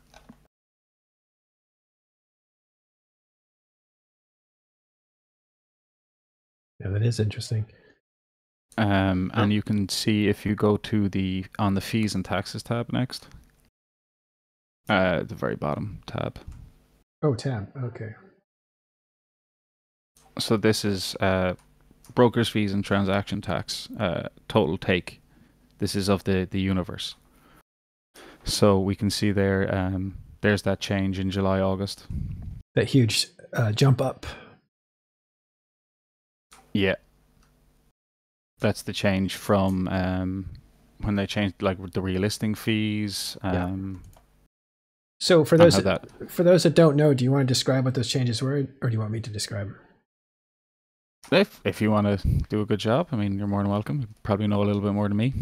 Yeah, that is interesting. Um, and you can see if you go to the on the fees and taxes tab next, uh, the very bottom tab. Oh, tab. Okay. So this is uh, brokers fees and transaction tax uh, total take. This is of the the universe. So we can see there. Um, there's that change in July August. That huge uh, jump up. Yeah. That's the change from um, when they changed like the relisting fees. Yeah. So for those that, for those that don't know, do you want to describe what those changes were, or do you want me to describe? them? if if you want to do a good job, I mean, you're more than welcome. You probably know a little bit more than me.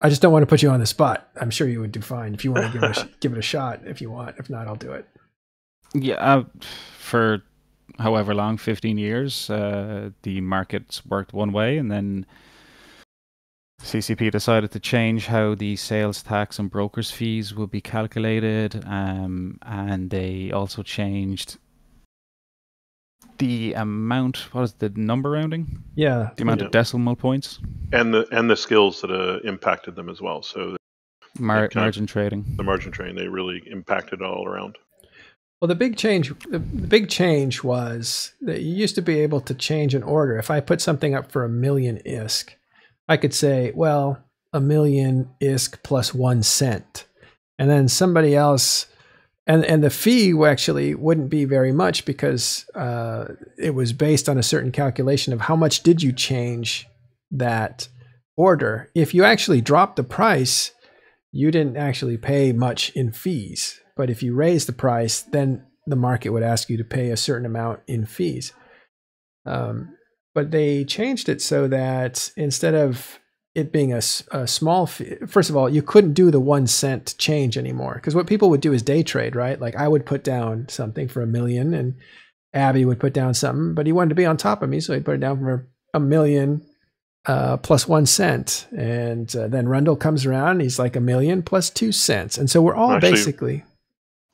I just don't want to put you on the spot. I'm sure you would do fine if you want to give it a, sh- give it a shot. If you want, if not, I'll do it. Yeah, uh, for however long, 15 years, uh, the markets worked one way, and then CCP decided to change how the sales tax and brokers fees will be calculated, um, and they also changed the amount. What is the number rounding? Yeah. The amount Yeah. of decimal points. and the and the skills that uh, impacted them as well. So Mar- kind of- margin trading. the margin trading. They really impacted it all around. Well, the big change, the, the big change was that you used to be able to change an order. If I put something up for a million ISK, I could say, well, a million ISK plus one cent, and then somebody else, and and the fee actually wouldn't be very much because uh, it was based on a certain calculation of how much did you change that order. If you actually dropped the price, you didn't actually pay much in fees. But if you raise the price, then the market would ask you to pay a certain amount in fees. Um, but they changed it so that instead of it being a small fee, first of all, you couldn't do the one cent change anymore. Because what people would do is day trade, right? Like I would put down something for a million and Abbie would put down something, but he wanted to be on top of me. So he'd put it down for a million uh, plus one cent. And uh, then Rundle comes around and he's like a million plus two cents. And so we're all Actually, basically.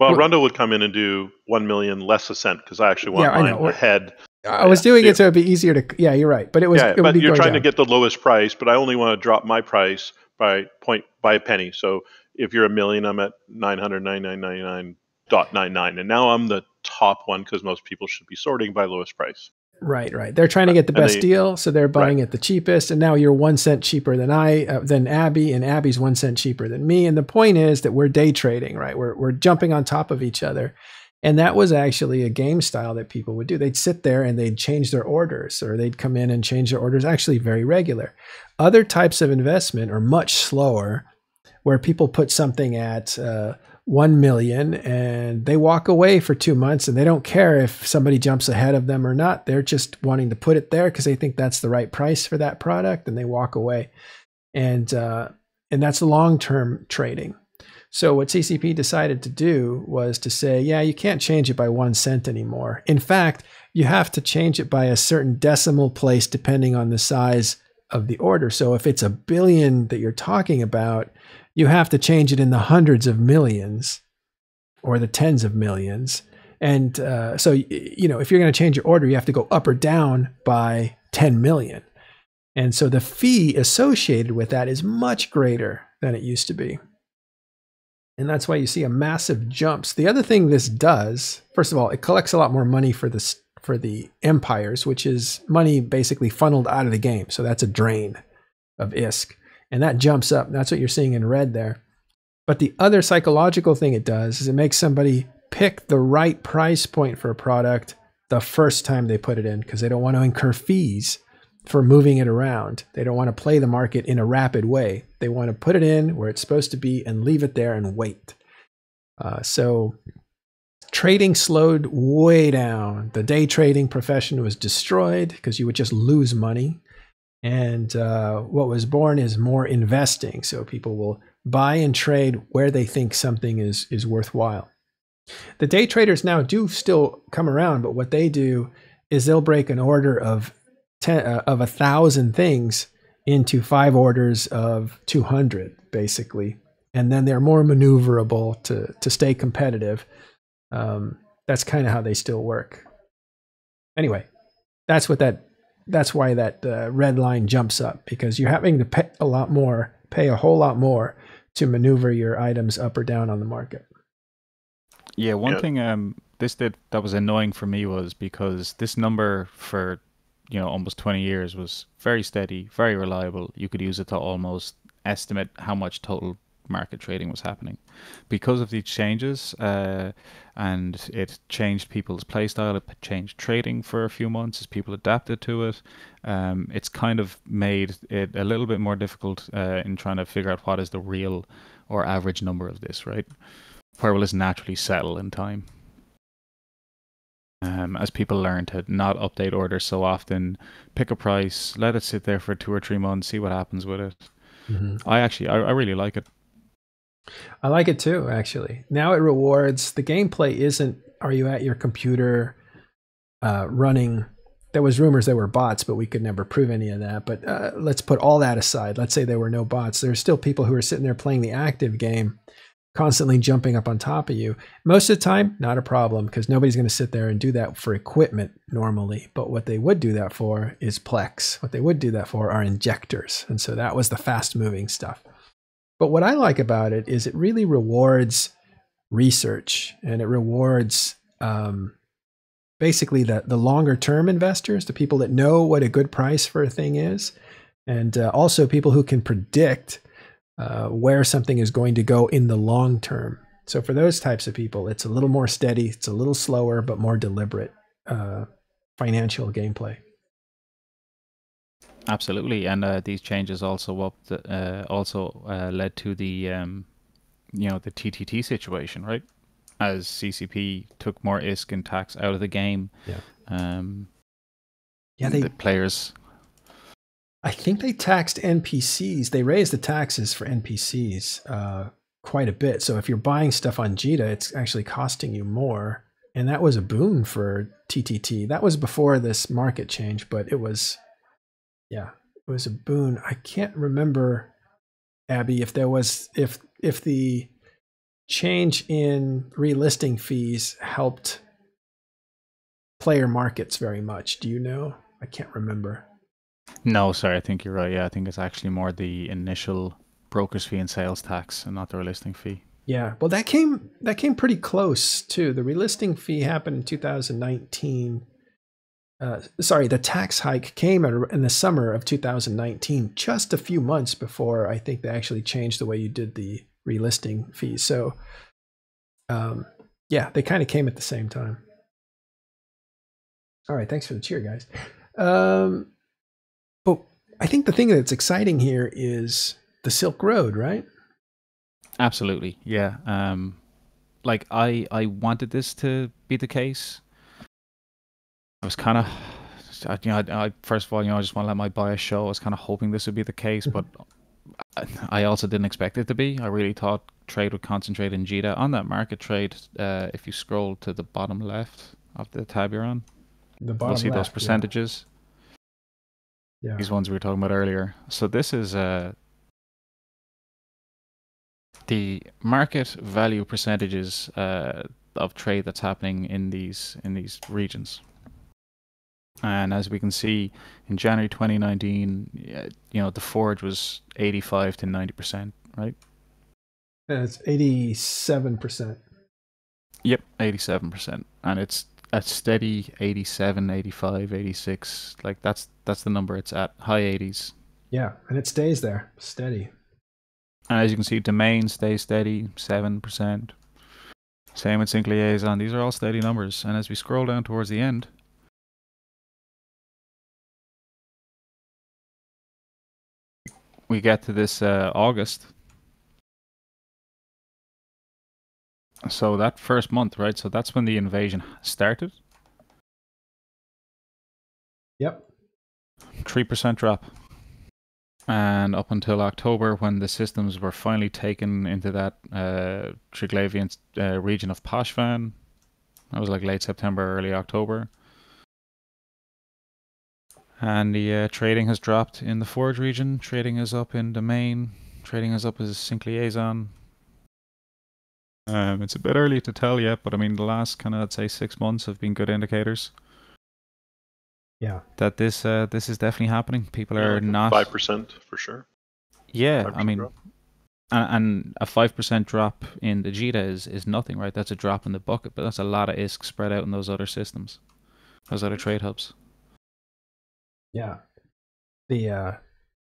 Well, Rundle would come in and do one million less a cent because I actually want Yeah, mine ahead. I was doing yeah. it so it'd be easier to. Yeah, you're right. But it was. yeah, it would but be you're trying down. to get the lowest price, but I only want to drop my price by point by a penny. So if you're a million, I'm at nine hundred ninety nine ninety nine dot nine nine, and now I'm the top one because most people should be sorting by lowest price. Right, right. They're trying to get the best they- deal, so they're buying it the cheapest. And now you're one cent cheaper than I, uh, than Abbie, and Abbie's one cent cheaper than me. And the point is that we're day trading, right? We're we're jumping on top of each other, and that was actually a game style that people would do. They'd sit there and they'd change their orders, or they'd come in and change their orders. Actually, very regular. Other types of investment are much slower, where people put something at. Uh, 1 million and they walk away for two months and they don't care if somebody jumps ahead of them or not. They're just wanting to put it there because they think that's the right price for that product and they walk away. And, uh, and that's long term trading. So what CCP decided to do was to say, yeah, you can't change it by one cent anymore. In fact, you have to change it by a certain decimal place depending on the size of the order. So if it's a billion that you're talking about, you have to change it in the hundreds of millions or the tens of millions. And uh, so, you know, if you're going to change your order, you have to go up or down by 10 million. And so the fee associated with that is much greater than it used to be. And that's why you see a massive jumps. The other thing this does, first of all, it collects a lot more money for the for the empires, which is money basically funneled out of the game. So that's a drain of ISK and that jumps up. That's what you're seeing in red there. But the other psychological thing it does is it makes somebody pick the right price point for a product the first time they put it in because they don't want to incur fees for moving it around. They don't want to play the market in a rapid way. They want to put it in where it's supposed to be and leave it there and wait. Uh, so trading slowed way down. The day trading profession was destroyed because you would just lose money. And uh, what was born is more investing. So people will buy and trade where they think something is, is worthwhile. The day traders now do still come around, but what they do is they'll break an order of ten, uh, of a thousand things into five orders of 200, basically. And then they're more maneuverable to, to stay competitive. Um, that's kind of how they still work. Anyway, that's what that that's why that uh, red line jumps up because you're having to pay a lot more, pay a whole lot more to maneuver your items up or down on the market. Yeah, one Yeah. thing um this did that was annoying for me was because this number for you know almost 20 years was very steady, very reliable. You could use it to almost estimate how much total market trading was happening. Because of these changes, uh, and it changed people's playstyle, it changed trading for a few months as people adapted to it. Um, it's kind of made it a little bit more difficult uh, in trying to figure out what is the real or average number of this, right? Where will this naturally settle in time? Um, as people learn to not update orders so often, pick a price, let it sit there for two or three months, see what happens with it. I actually, I, I really like it. I like it too, actually. Now it rewards the gameplay isn't are you at your computer uh, running there was rumors there were bots, but we could never prove any of that. But uh, let's put all that aside. Let's say there were no bots. There's still people who are sitting there playing the active game, constantly jumping up on top of you. Most of the time, not a problem because nobody's going to sit there and do that for equipment normally. But what they would do that for is Plex. What they would do that for are injectors. And so that was the fast moving stuff. But what I like about it is it really rewards research and it rewards um, basically the, the longer term investors, the people that know what a good price for a thing is, and uh, also people who can predict uh, where something is going to go in the long term. So for those types of people, it's a little more steady, it's a little slower, but more deliberate uh, financial gameplay. Absolutely, and uh, these changes also up the, uh, also uh, led to the um, you know the TTT situation, right? As CCP took more ISK and tax out of the game, Yeah. um, Yeah, they the players I think they taxed NPCs. They raised the taxes for NPCs uh, quite a bit. So if you're buying stuff on Jita, it's actually costing you more. And that was a boon for TTT. That was before this market change, but it was, yeah, it was a boon. I can't remember, Abbie, if there was if if the change in relisting fees helped player markets very much. Do you know? I can't remember. No, sorry, I think you're right. Yeah, I think it's actually more the initial broker's fee and sales tax, and not the relisting fee. Yeah, well, that came that came pretty close too. The relisting fee happened in 2019. Uh, sorry, the tax hike came in the summer of 2019, just a few months before I think they actually changed the way you did the relisting fee. So, um, yeah, they kind of came at the same time. All right, thanks for the cheer, guys. Um, but I think the thing that's exciting here is the Silk Road, right? Absolutely, yeah. Um, like I, I wanted this to be the case. I was kind of, you know, I, I, first of all, you know, I just want to let my bias show. I was kind of hoping this would be the case, but I also didn't expect it to be. I really thought trade would concentrate in Jita on that market trade. Uh, if you scroll to the bottom left of the tab you're on, The bottom you'll see left, those percentages. Yeah. These ones we were talking about earlier. So this is uh, the market value percentages uh, of trade that's happening in these in these regions. And as we can see, in January 2019, you know, the forge was 85 to 90 percent, right? yeah. It's 87%. Yep, 87 percent, and it's a steady 87, 85, 86. Like that's that's the number it's at, high 80s. Yeah, and it stays there, steady. And as you can see, domain stays steady, seven percent. Same with Sinq Laison. These are all steady numbers. And as we scroll down towards the end, we get to this uh, August. So that first month, right? So that's when the invasion started. Yep. Three percent drop. And up until October, when the systems were finally taken into that uh, Triglavian uh, region of Pochven, that was like late September, early October. And the uh, trading has dropped in the Forge region. Trading is up in Domain. Trading is up as Sinq Laison. Um, it's a bit early to tell yet, but I mean, the last kind of, I'd say, six months have been good indicators Yeah. that this uh, this is definitely happening. People are not five percent for sure. Yeah, I mean, drop. and, and a five percent drop in the Jita is is nothing, right? That's a drop in the bucket, but that's a lot of ISK spread out in those other systems, those other trade hubs. Yeah. The uh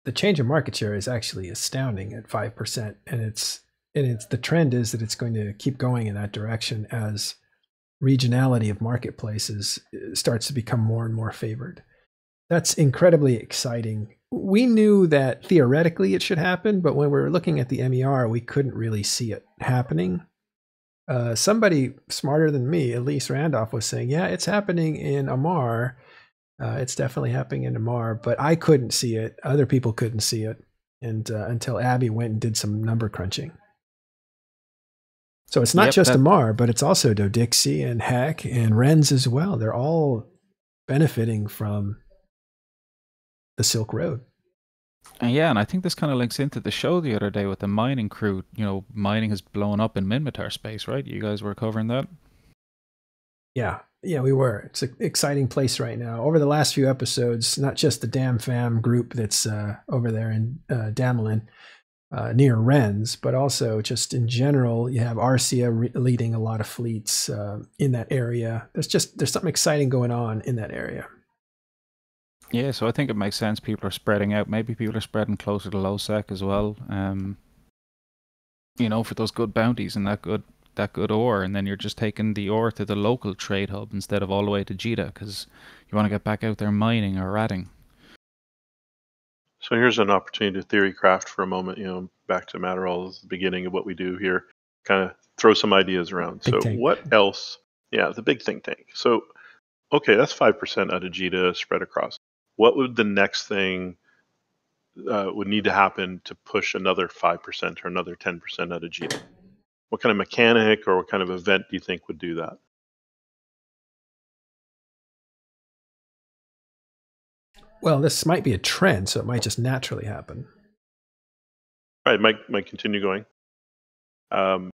the change in market share is actually astounding at 5% and it's and it's the trend is that it's going to keep going in that direction as regionality of marketplaces uh, starts to become more and more favored. That's incredibly exciting. We knew that theoretically it should happen, but when we were looking at the MER, we couldn't really see it happening. Uh, somebody smarter than me, Elise Randolph, was saying, "Yeah, it's happening in Amarr. Uh, it's definitely happening in Amarr, but I couldn't see it. Other people couldn't see it, and uh, until Abbie went and did some number crunching. So it's not Yep, just that- Amarr, but it's also Dodixie and Hek and Rens as well. They're all benefiting from the Silk Road. And yeah, and I think this kind of links into the show the other day with the mining crew. You know, mining has blown up in Minmatar space, right? You guys were covering that. Yeah, yeah, we were. It's an exciting place right now. Over the last few episodes, not just the DammFam group that's uh, over there in uh, Damelin, uh, near Rens, but also just in general, you have Arcia re- leading a lot of fleets uh, in that area. There's just there's something exciting going on in that area. Yeah, so I think it makes sense. People are spreading out. Maybe people are spreading closer to low sec as well. Um, you know, for those good bounties and that good that good ore, and then you're just taking the ore to the local trade hub instead of all the way to Jita because you want to get back out there mining or ratting. So here's an opportunity to theory craft for a moment. You know, back to Matterall's the beginning of what we do here. Kind of throw some ideas around. Big so tank. what else? Yeah, the big think tank. So okay, that's five percent out of Jita spread across. What would the next thing uh, would need to happen to push another five percent or another ten percent out of Jita? What kind of mechanic or what kind of event do you think would do that? Well, this might be a trend, so it might just naturally happen. All right, might might continue going. Um,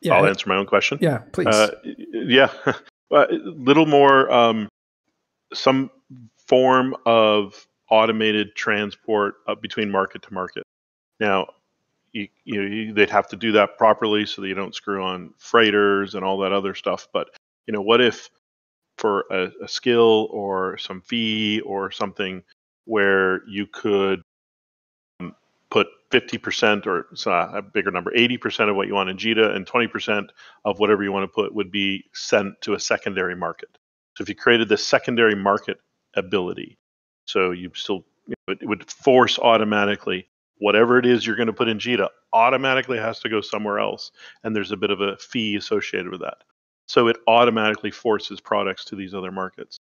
Yeah, I'll answer my own question. yeah, please. Uh, yeah, a little more, um, some form of automated transport uh, between market to market. Now, you, you know, you, they'd have to do that properly so that you don't screw on freighters and all that other stuff. But you know, what if for a, a skill or some fee or something where you could um, put 50% or so a bigger number, 80% of what you want in Jita and 20% of whatever you want to put would be sent to a secondary market. So if you created this secondary market ability, so you still you know, it would force automatically whatever it is you're going to put in Jita automatically has to go somewhere else, and there's a bit of a fee associated with that. So it automatically forces products to these other markets.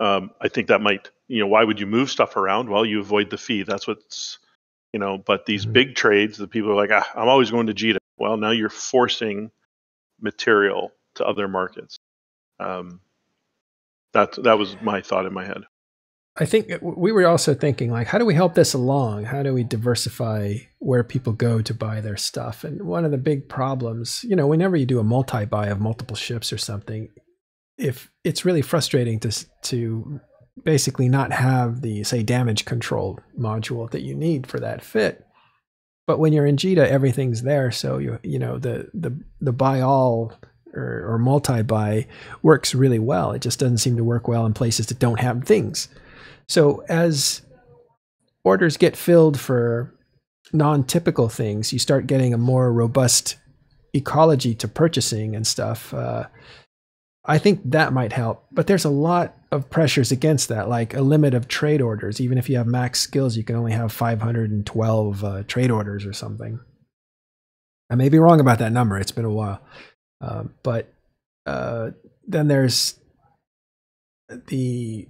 Um, I think that might, you know, why would you move stuff around? Well, you avoid the fee. That's what's, you know, but these Mhm. big trades, the people are like, ah, I'm always going to Jita. Well, now you're forcing material to other markets. Um, that that was my thought in my head. I think uh, we were also thinking like, how do we help this along? How do we diversify where people go to buy their stuff? And one of the big problems, you know, whenever you do a multi-buy of multiple ships or something, if it's really frustrating to to basically not have the say damage control module that you need for that fit. But when you're in Jita, everything's there, so you you know the the the buy all or, or multi buy works really well. It just doesn't seem to work well in places that don't have things. So as orders get filled for non-typical things, you start getting a more robust ecology to purchasing and stuff. Uh, I think that might help, but there's a lot of pressures against that, like a limit of trade orders. Even if you have max skills, you can only have 512 uh, trade orders or something. I may be wrong about that number. It's been a while, um, but uh, then there's the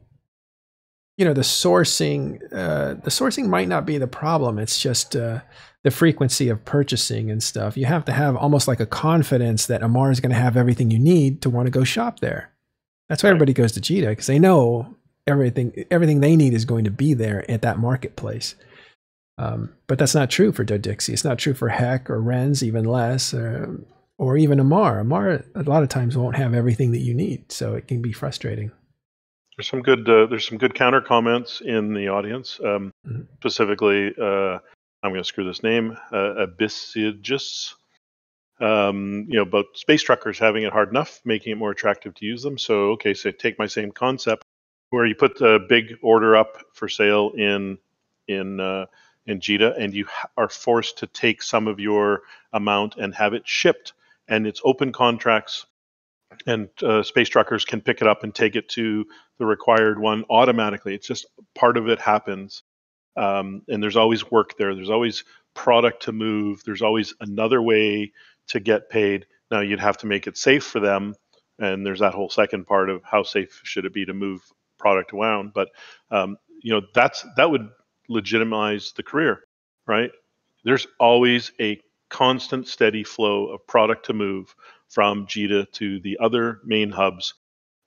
you know the sourcing uh, the sourcing might not be the problem it's just uh, the frequency of purchasing and stuff you have to have almost like a confidence that Amarr is going to have everything you need to want to go shop there that's why Right. everybody goes to Jita because they know everything everything they need is going to be there at that marketplace um, but that's not true for Dodixie. It's not true for Hek or Rens, even less, uh, or even Amarr. Amarr a lot of times won't have everything that you need, so it can be frustrating. There's some good uh, there's some good counter comments in the audience. Um, Mhm. Specifically, uh, I'm going to screw this name, uh, Abyssigus. Um, you know, about space truckers having it hard enough, making it more attractive to use them. So, okay, so take my same concept, where you put a big order up for sale in in uh, in Jita, and you ha- are forced to take some of your amount and have it shipped, and it's open contracts, and uh, space truckers can pick it up and take it to the required one automatically. It's just part of it happens. Um, and there's always work there. There's always product to move. There's always another way to get paid. Now you'd have to make it safe for them. And there's that whole second part of how safe should it be to move product around. But um, you know that's that would legitimize the career, right? There's always a constant, steady flow of product to move from Jita to the other main hubs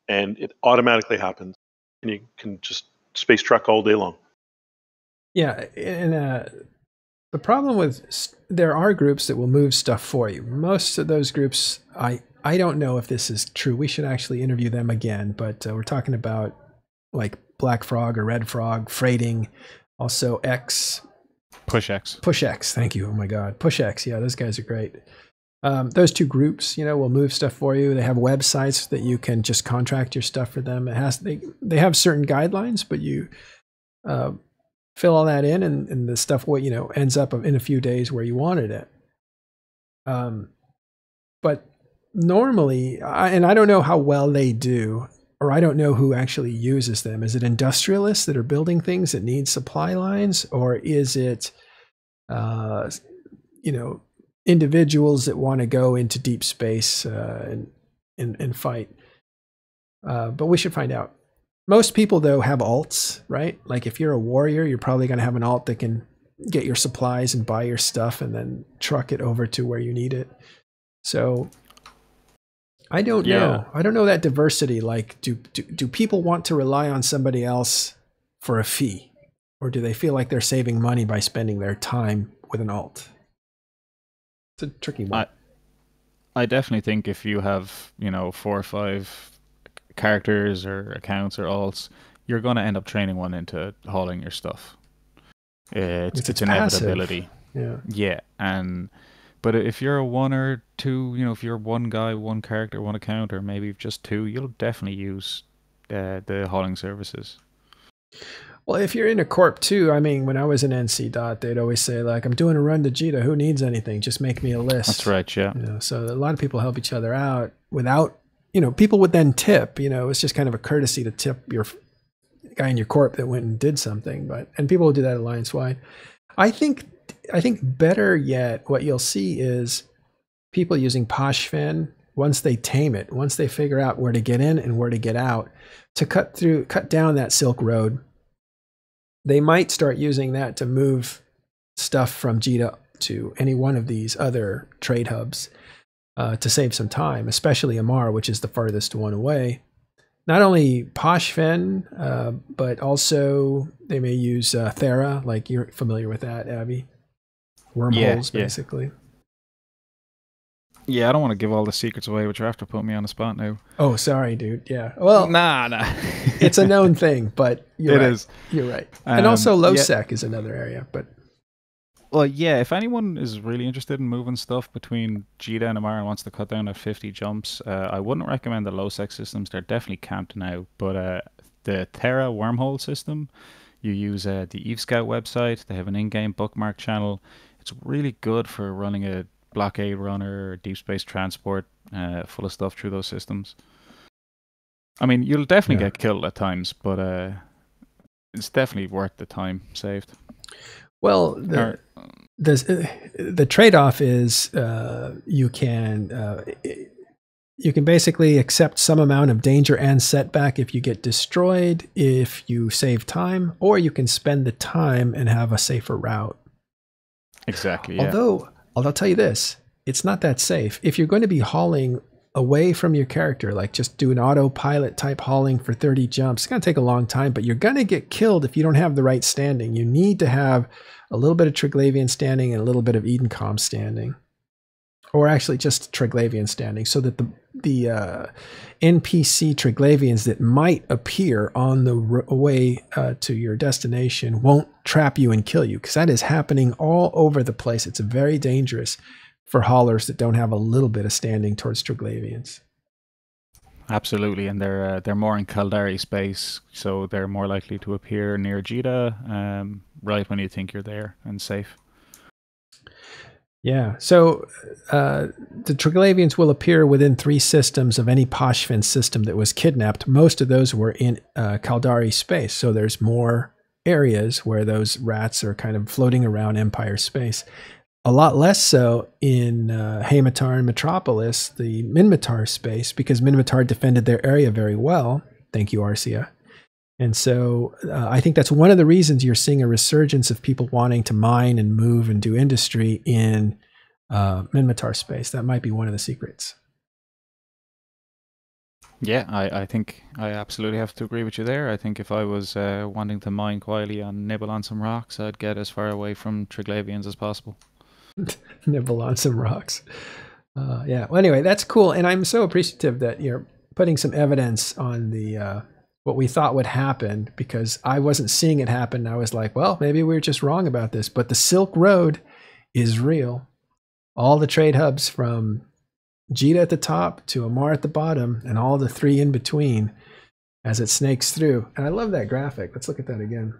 and it automatically happens and you can just space truck all day long Yeah, and uh, the problem with s- there are groups that will move stuff for you. Most of those groups, I I don't know if this is true. We should actually interview them again. But uh, we're talking about like Black Frog or Red Frog freighting, also X Push X. Push X. Thank you. Oh my God. Push X. Yeah, those guys are great. Um, those two groups, you know, will move stuff for you. They have websites that you can just contract your stuff for them. It has they they have certain guidelines, but you uh, fill all that in, and, and the stuff what you know ends up in a few days where you wanted it. Um, but normally, I, and I don't know how well they do, or I don't know who actually uses them. Is it industrialists that are building things that need supply lines, or is it, uh, you know, individuals that want to go into deep space uh, and, and, and fight. Uh, but we should find out. Most people, though, have alts, right? Like if you're a warrior, you're probably going to have an alt that can get your supplies and buy your stuff and then truck it over to where you need it. So I don't yeah. know. I don't know that diversity. Like, do, do do people want to rely on somebody else for a fee, or do they feel like they're saving money by spending their time with an alt? It's a tricky one. I, I definitely think if you have, you know, four or five characters or accounts or alts, you're going to end up training one into hauling your stuff. It's, it's, it's inevitability. Yeah. Yeah. And, but if you're a one or two, you know, if you're one guy, one character, one account, or maybe just two, you'll definitely use uh, the hauling services. Well, if you're in a corp too, I mean, when I was in NC dot, they'd always say like, "I'm doing a run to Jita. Who needs anything? Just make me a list." That's right. Yeah. You know, so a lot of people help each other out without, you know, people would then tip. You know, it's just kind of a courtesy to tip your guy in your corp that went and did something. But and people will do that alliance wide. I think, I think better yet, what you'll see is people using Pochven once they tame it, once they figure out where to get in and where to get out, to cut through, cut down that Silk Road they might start using that to move stuff from Jita to any one of these other trade hubs uh, to save some time, especially Amarr, which is the farthest one away. Not only Pochven, uh, but also they may use uh, Thera, like you're familiar with that, Abbie. Wormholes, yeah, yeah. basically. Yeah, I don't want to give all the secrets away, but you have to put me on the spot now. Oh, sorry, dude. Yeah. Well, nah, nah. it's a known thing, but you're it right. is. You're right. Um, and also, LowSec yeah. is another area, but. Well, yeah. If anyone is really interested in moving stuff between Jita and Amarr and wants to cut down at 50 jumps, uh, I wouldn't recommend the LowSec systems. They're definitely camped now. But uh, the Thera wormhole system, you use uh, the Eve Scout website. They have an in-game bookmark channel. It's really good for running a blockade runner, deep space transport, uh, full of stuff through those systems. I mean, you'll definitely yeah. get killed at times, but uh, it's definitely worth the time saved. Well, the the, uh, the trade off is uh, you can uh, you can basically accept some amount of danger and setback if you get destroyed, if you save time, or you can spend the time and have a safer route. Exactly. Yeah. Although I'll tell you this it's not that safe. If you're going to be hauling away from your character, like just do an autopilot type hauling for 30 jumps, it's going to take a long time, but you're going to get killed if you don't have the right standing. You need to have a little bit of Triglavian standing and a little bit of Edencom standing. Or actually just Triglavian standing, so that the the uh, NPC Triglavians that might appear on the way uh, to your destination won't trap you and kill you, because that is happening all over the place. It's very dangerous for haulers that don't have a little bit of standing towards Triglavians. Absolutely, and they're uh, they're more in Caldari space, so they're more likely to appear near Jita um, right when you think you're there and safe. Yeah, so uh, the Triglavians will appear within three systems of any Pochven system that was kidnapped. Most of those were in uh, Caldari space, so there's more areas where those rats are kind of floating around Empire space a lot less so in uh, Heimatar and Metropolis, the Minmatar space, because Minmatar defended their area very well. Thank you, Arcia. And so uh, I think that's one of the reasons you're seeing a resurgence of people wanting to mine and move and do industry in uh, Minmatar space. That might be one of the secrets. Yeah, I, I think I absolutely have to agree with you there. I think if I was uh, wanting to mine quietly and nibble on some rocks, I'd get as far away from Triglavians as possible. nibble on some rocks. Uh, yeah. Well, anyway, that's cool, and I'm so appreciative that you're putting some evidence on the uh, what we thought would happen because I wasn't seeing it happen. I was like, well, maybe we are just wrong about this. But the Silk Road is real. All the trade hubs from Jita at the top to Amarr at the bottom and all the three in between as it snakes through. And I love that graphic. Let's look at that again.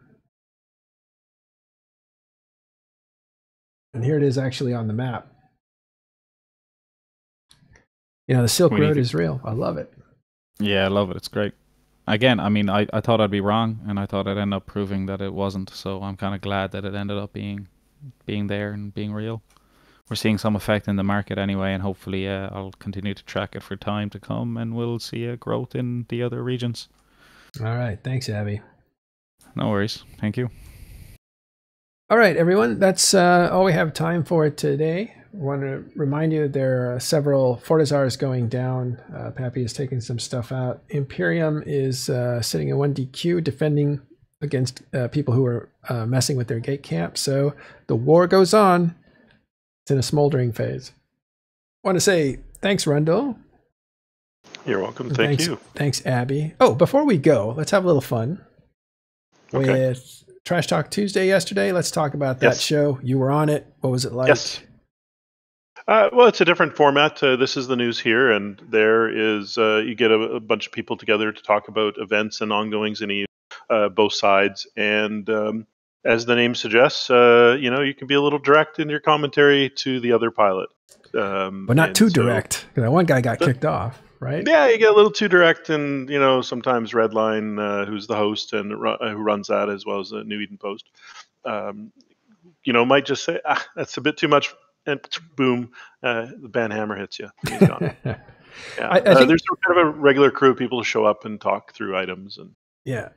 And here it is actually on the map. You know, the Silk Road is real. I love it. Yeah, I love it. It's great. Again, I mean, I, I thought I'd be wrong, and I thought I'd end up proving that it wasn't. So I'm kind of glad that it ended up being being there and being real. We're seeing some effect in the market anyway, and hopefully, uh, I'll continue to track it for time to come, and we'll see a growth in the other regions. All right. Thanks, Abbie. No worries. Thank you. All right, everyone. That's uh, all we have time for today. I want to remind you that there are several Fortizars going down. Uh, PAPI is taking some stuff out. Imperium is uh, sitting in 1DQ defending against uh, people who are uh, messing with their gate camp. So the war goes on. It's in a smoldering phase. I want to say thanks, Rundle. You're welcome. Thank thanks, you. Thanks, Abbie. Oh, before we go, let's have a little fun Okay. with Trash Talk Tuesday yesterday. Let's talk about that Yes. show. You were on it. What was it like? Yes. Uh, well, it's a different format. Uh, this is the news here, and there is uh, you get a, a bunch of people together to talk about events and ongoings in uh, both sides. And um, as the name suggests, uh, you know you can be a little direct in your commentary to the other pilot, um, But not too so- direct. 'cause that one guy got kicked off, right? Yeah, you get a little too direct, and you know sometimes Redline, uh, who's the host and uh, who runs that, as well as the New Eden Post, um, you know, might just say, "Ah, that's a bit too much," and boom, uh, the band hammer hits you. and he's gone. Yeah, I- I uh, think- there's kind of a regular crew of people who show up and talk through items, and Yeah.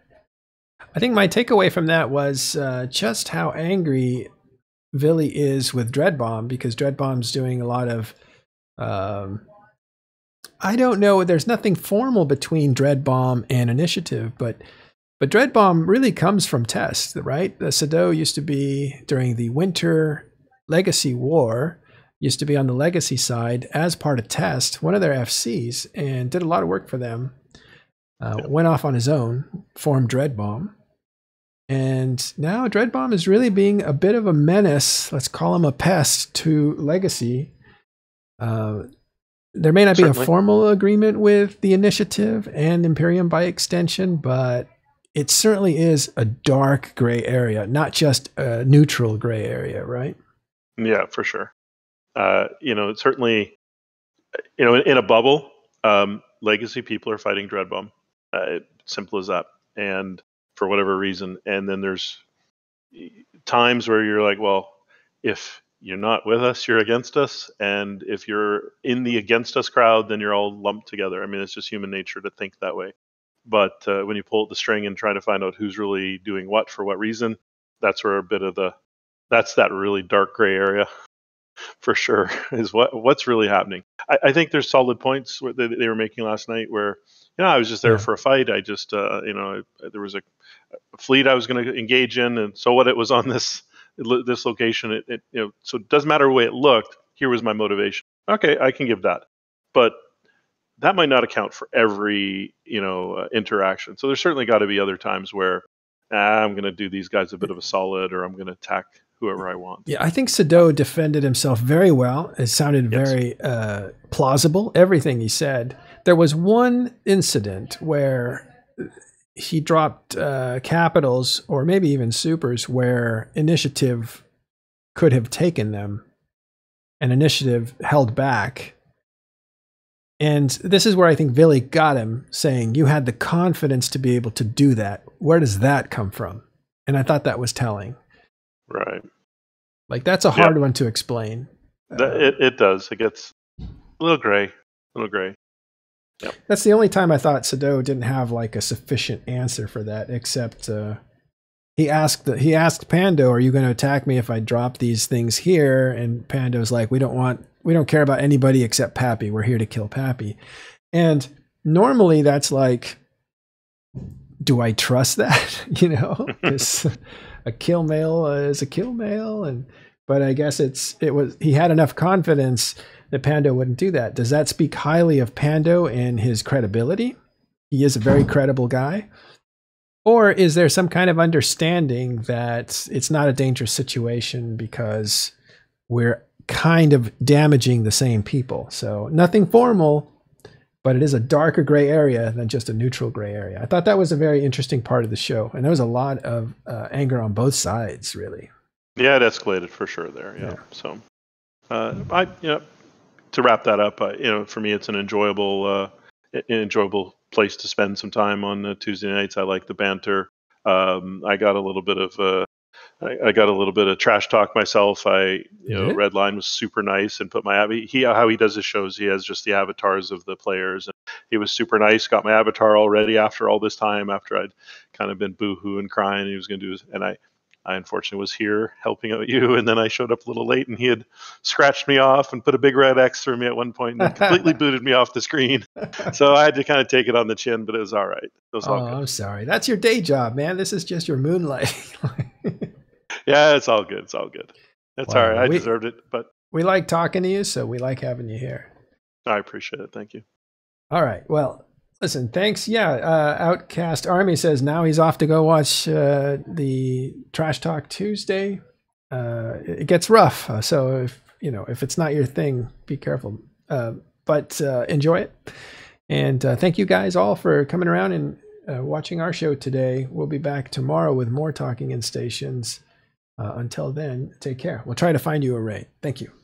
I think my takeaway from that was uh, just how angry Vily is with Dreadbomb because Dreadbomb's doing a lot of. Um, I don't know. There's nothing formal between Dreadbomb and Initiative, but but Dreadbomb really comes from Test, right? The Sado used to be during the Winter Legacy War, used to be on the Legacy side as part of Test, one of their FCs, and did a lot of work for them. Uh, Went off on his own, formed Dreadbomb. And now Dreadbomb is really being a bit of a menace. Let's call him a pest to Legacy. Uh, there may not be a formal agreement with the initiative and Imperium by extension, but it certainly is a dark gray area, not just a neutral gray area, right? yeah, for sure. Uh, you know, it's certainly, you know, in, in a bubble, um, legacy people are fighting Dreadbomb. Uh, simple as that. And for whatever reason, and then there's times where you're like, well, if you're not with us, you're against us, and if you're in the against us crowd, then you're all lumped together. I mean, it's just human nature to think that way. But uh, when you pull the string and try to find out who's really doing what for what reason, that's where a bit of the that's that really dark gray area for sure is what what's really happening. I, I think there's solid points where they, they were making last night where you know I was just there Yeah. for a fight. I just uh, you know there was a, a fleet I was going to engage in, and so what it was on this this location. It, it you know so it doesn't matter the way it looked. Here was my motivation. Okay, I can give that, but that might not account for every you know uh, interaction. So there's certainly got to be other times where ah, I'm going to do these guys a bit of a solid, or I'm going to attack whoever I want. Yeah, I think Sado defended himself very well. It sounded Yes. very uh, plausible, everything he said. There was one incident where he dropped uh, capitals or maybe even supers where initiative could have taken them and initiative held back. And this is where I think Vily got him saying, You had the confidence to be able to do that. Where does that come from? And I thought that was telling. Right. Like, that's a hard one to explain. That, it, it does. It gets a little gray. A little gray. That's the only time I thought Sado didn't have like a sufficient answer for that, except uh, he asked the, he asked Pando, "Are you going to attack me if I drop these things here?" And Pando's like, "We don't want, we don't care about anybody except PAPI. We're here to kill PAPI." And normally that's like, do I trust that? you know, 'Cause a kill mail uh, is a kill mail, and but I guess it's it was he had enough confidence that Pando wouldn't do that. Does that speak highly of Pando and his credibility? he is a very credible guy? Or is there some kind of understanding that it's not a dangerous situation because we're kind of damaging the same people? So nothing formal, but it is a darker gray area than just a neutral gray area. I thought that was a very interesting part of the show. And there was a lot of uh, anger on both sides, really. Yeah, it escalated for sure there. Yeah. yeah. So, uh, I, you know, to wrap that up, uh, you know, for me, it's an enjoyable, uh, enjoyable place to spend some time on uh, Tuesday nights. I like the banter. Um, I got a little bit of uh, I, I, got a little bit of trash talk myself. I you know mm-hmm. Redline was super nice and put my he how he does his shows. He has just the avatars of the players. And he was super nice. Got my avatar already after all this time. After I'd kind of been boohoo and crying. He was going to do his, and I I unfortunately was here helping out you, and then I showed up a little late, and he had scratched me off and put a big red X through me at one point, and completely booted me off the screen. So I had to kind of take it on the chin, but it was all right. It was oh, I'm sorry. That's your day job, man. This is just your moonlight. yeah, it's all good. It's all good. That's wow. all right. I we, deserved it, but we like talking to you, so we like having you here. I appreciate it. Thank you. All right. Well, Listen, thanks. Yeah, uh, Outcast Army says now he's off to go watch uh, the Trash Talk Tuesday. Uh, it gets rough, uh, so if you know if it's not your thing, be careful. Uh, but uh, enjoy it, and thank you guys all for coming around and watching our show today. We'll be back tomorrow with more talking in stations. until then, take care. We'll try to find you a raid. Thank you.